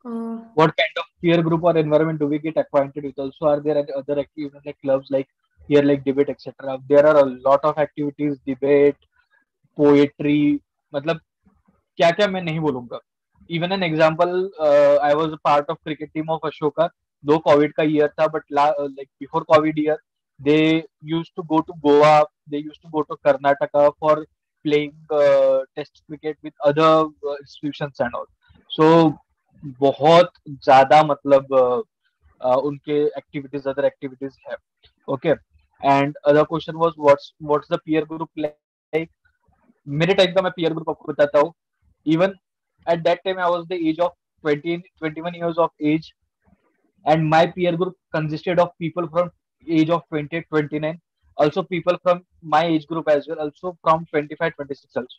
Uh, what kind of peer group or environment do we get acquainted with also are there other activities like clubs like here like debate etc there are a lot of activities debate poetry मतलब क्या क्या मैं नहीं बोलूँगा even an example I was part of cricket team of Ashoka though covid का year था but like before covid year they used to go to goa they used to go to karnataka for playing uh, test cricket with other uh, institutions and all so बहुत ज्यादा मतलब uh, uh, उनके activities other activities है okay and other question was what's what's the peer group like मेरे time का मैं peer group आपको बताता हूँ even at that time I was the age of 20 21 years of age and my peer group consisted of people from age of 20 29 also people from my age group as well also from 25 26 also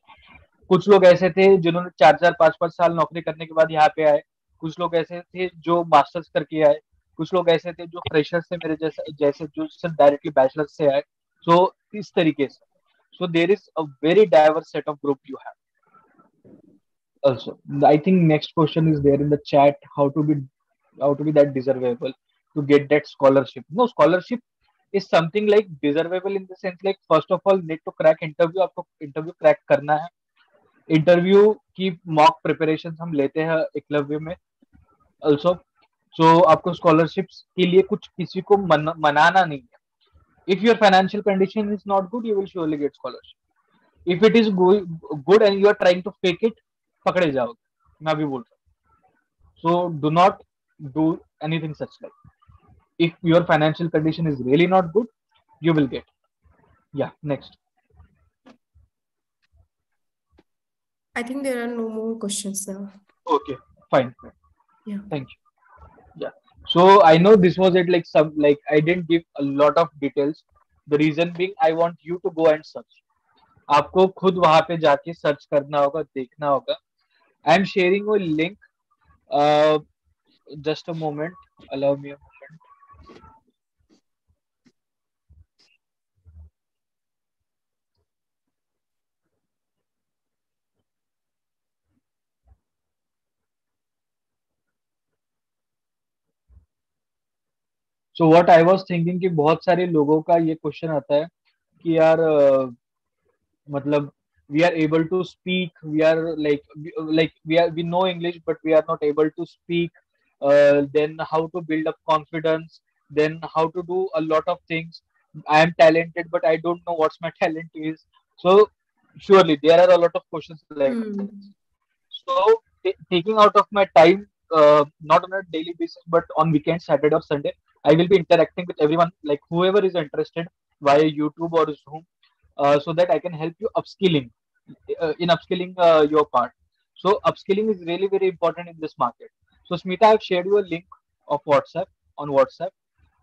कुछ लोग ऐसे थे जिन्होंने चार चार पाँच पाँच साल नौकरी करने के बाद यहाँ पे आए कुछ लोग ऐसे थे जो मास्टर्स करके आए कुछ लोग ऐसे थे जो फ्रेशर से मेरे जैसे जैसे जो डायरेक्टली बैचलर से आए सो so, इस तरीके से so there is a very diverse set of group you have also i think next question is there in the chat how to be how to be that deservable to get that scholarship no scholarship is something like deservable in the sense like first of all need to crack interview आपको interview crack करना है। Interview की mock preparation हम लेते हैं एकलव्य में also सो आपको scholarships के लिए कुछ किसी को मन, मनाना नहीं है। If your financial condition is not good you will surely get scholarship if it is good and you are trying to fake it पकड़े जाओगे। मैं भी बोल रहा हूँ। So do not do anything such like If your financial condition is really not good you will get yeah next I think there are no more questions now. okay fine Yeah. thank you yeah so i know this was it like some like i didn't give a lot of details the reason being i want you to go and search आपको खुद वहां पे जाके search करना होगा देखना होगा I am sharing a link just a moment allow me so what I was thinking कि बहुत सारे लोगों का ये क्वेश्चन आता है कि यार मतलब we are able to speak we are like like we are we know English but we are not able to speak then how to build up confidence then how to do a lot of things I am talented but I don't know what's my talent is so surely there are a lot of questions like mm. so t- taking out of my time uh, not on a daily basis but on weekends saturday or sunday i will be interacting with everyone like whoever is interested via youtube or zoom uh, so that i can help you upskilling uh, in upskilling uh, your part. So upskilling is really very important in this market. So smita i've shared you a link of whatsapp on whatsapp.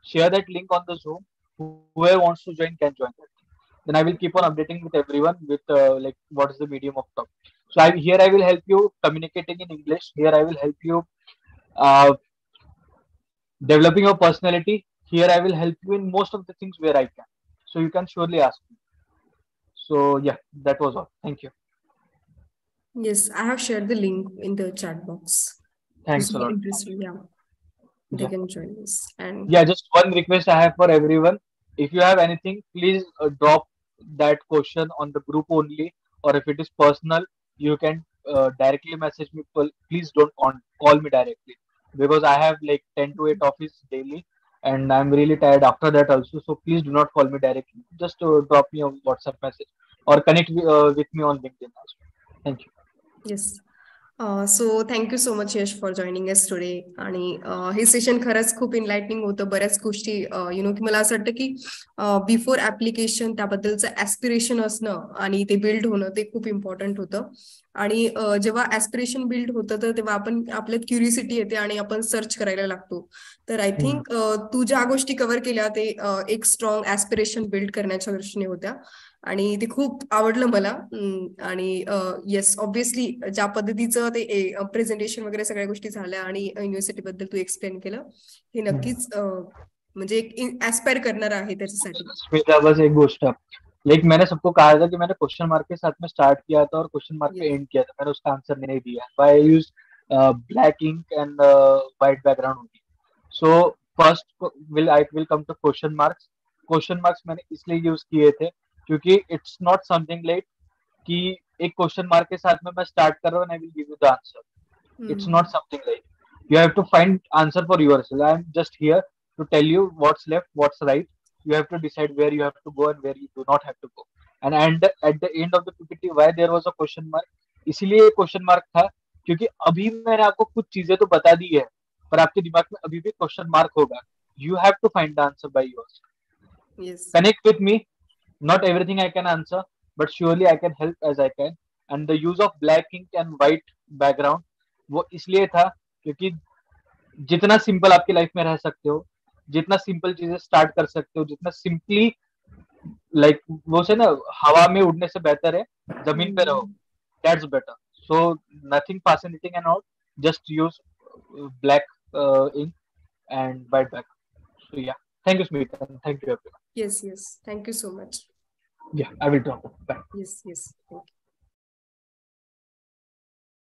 Share that link on the zoom. Whoever wants to join can join. That then i will keep on updating with everyone with uh, like what is the medium of talk. So I, here i will help you communicating in english. Here i will help you uh, developing your personality here i will help you in most of the things where i can so you can surely ask me so yeah that was all thank you Yes, I have shared the link in the chat box. thanks a lot. Yeah. they Yeah. can join us. And Yeah, just one request I have for everyone. If you have anything, please uh, drop that question on the group only, or if it is personal, you can uh, directly message me. Please don't call me directly because I have like 10 to 8 office daily and I'm really tired after that also. So please do not call me directly. Just uh, drop me a WhatsApp message or connect uh, with me on LinkedIn also. Thank you. Yes so thank you so much Yash for joining us today आणि हे session खरंच खूप enlightening होतं. बऱ्याच गोष्टी you know की मला असं वाटतं की बिफोर ऍप्लिकेशन त्याबद्दलचं ऍस्पिरेशन असणं आणि ते बिल्ड होणं ते खूप इम्पॉर्टंट होतं. आणि जेव्हा ऍस्पिरेशन बिल्ड होतं तर तेव्हा आपण आपल्यात क्युरिसिटी येते आणि आपण सर्च करायला लागतो. तर आय थिंक तू ज्या गोष्टी कव्हर केल्या ते एक स्ट्रॉंग ऍस्पिरेशन बिल्ड करण्याच्या दृष्टीने होत्या. आणि ते खूप आवडलं मला. आणि येस ऑब्विसली ज्या पद्धतीचं ते प्रेझेंटेशन वगैरे सगळ्या गोष्टी झाल्या आणि युनिव्हर्सिटी बद्दल तू एक्सप्लेन केलं हे नक्कीच म्हणजे एक ऍस्पायर करणार आहे त्याच्यासाठी. एक गोष्ट. लाइक मैंने सबको कहा था कि मैंने क्वेश्चन मार्क के साथ में स्टार्ट किया था और क्वेश्चन मार्क पे एंड किया था। मैंने उसका आंसर नहीं दिया। I use black ink and white background only so first will I will come to question marks question marks मैंने इसलिए यूज किए थे क्योंकि इट्स नॉट समथिंग लाइक कि एक क्वेश्चन मार्क के साथ में मैं स्टार्ट कर रहा हूँ I will give you the answer it's not something like you have to find answer for yourself I am just here to tell you what's left what's right you have to decide where you have to go and where you do not have to go and and at the end of the PPT why there was a question mark इसीलिए question mark था क्योंकि अभी मैंने आपको कुछ चीज़ें तो बता दी है पर आपके दिमाग में अभी भी क्वेश्चन मार्क होगा। You have to find the answer by yourself connect with me not everything i can answer but surely i can help as i can and the use of black ink and white background वो इसलिए था क्योंकि जितना simple आपकी life में रह सकते हो जितना सिंपल चीज़ें स्टार्ट कर सकते हो जितना सिंपली लाइक वो से ना हवा में उड़ने से बेहतर है ज़मीन पे रहो that's better so nothing all just use uh, black uh, ink and white background so yeah thank you smita thank you everyone Yes, yes. Thank you so much. Yeah, I will drop. Bye. Yes, yes. Thank you.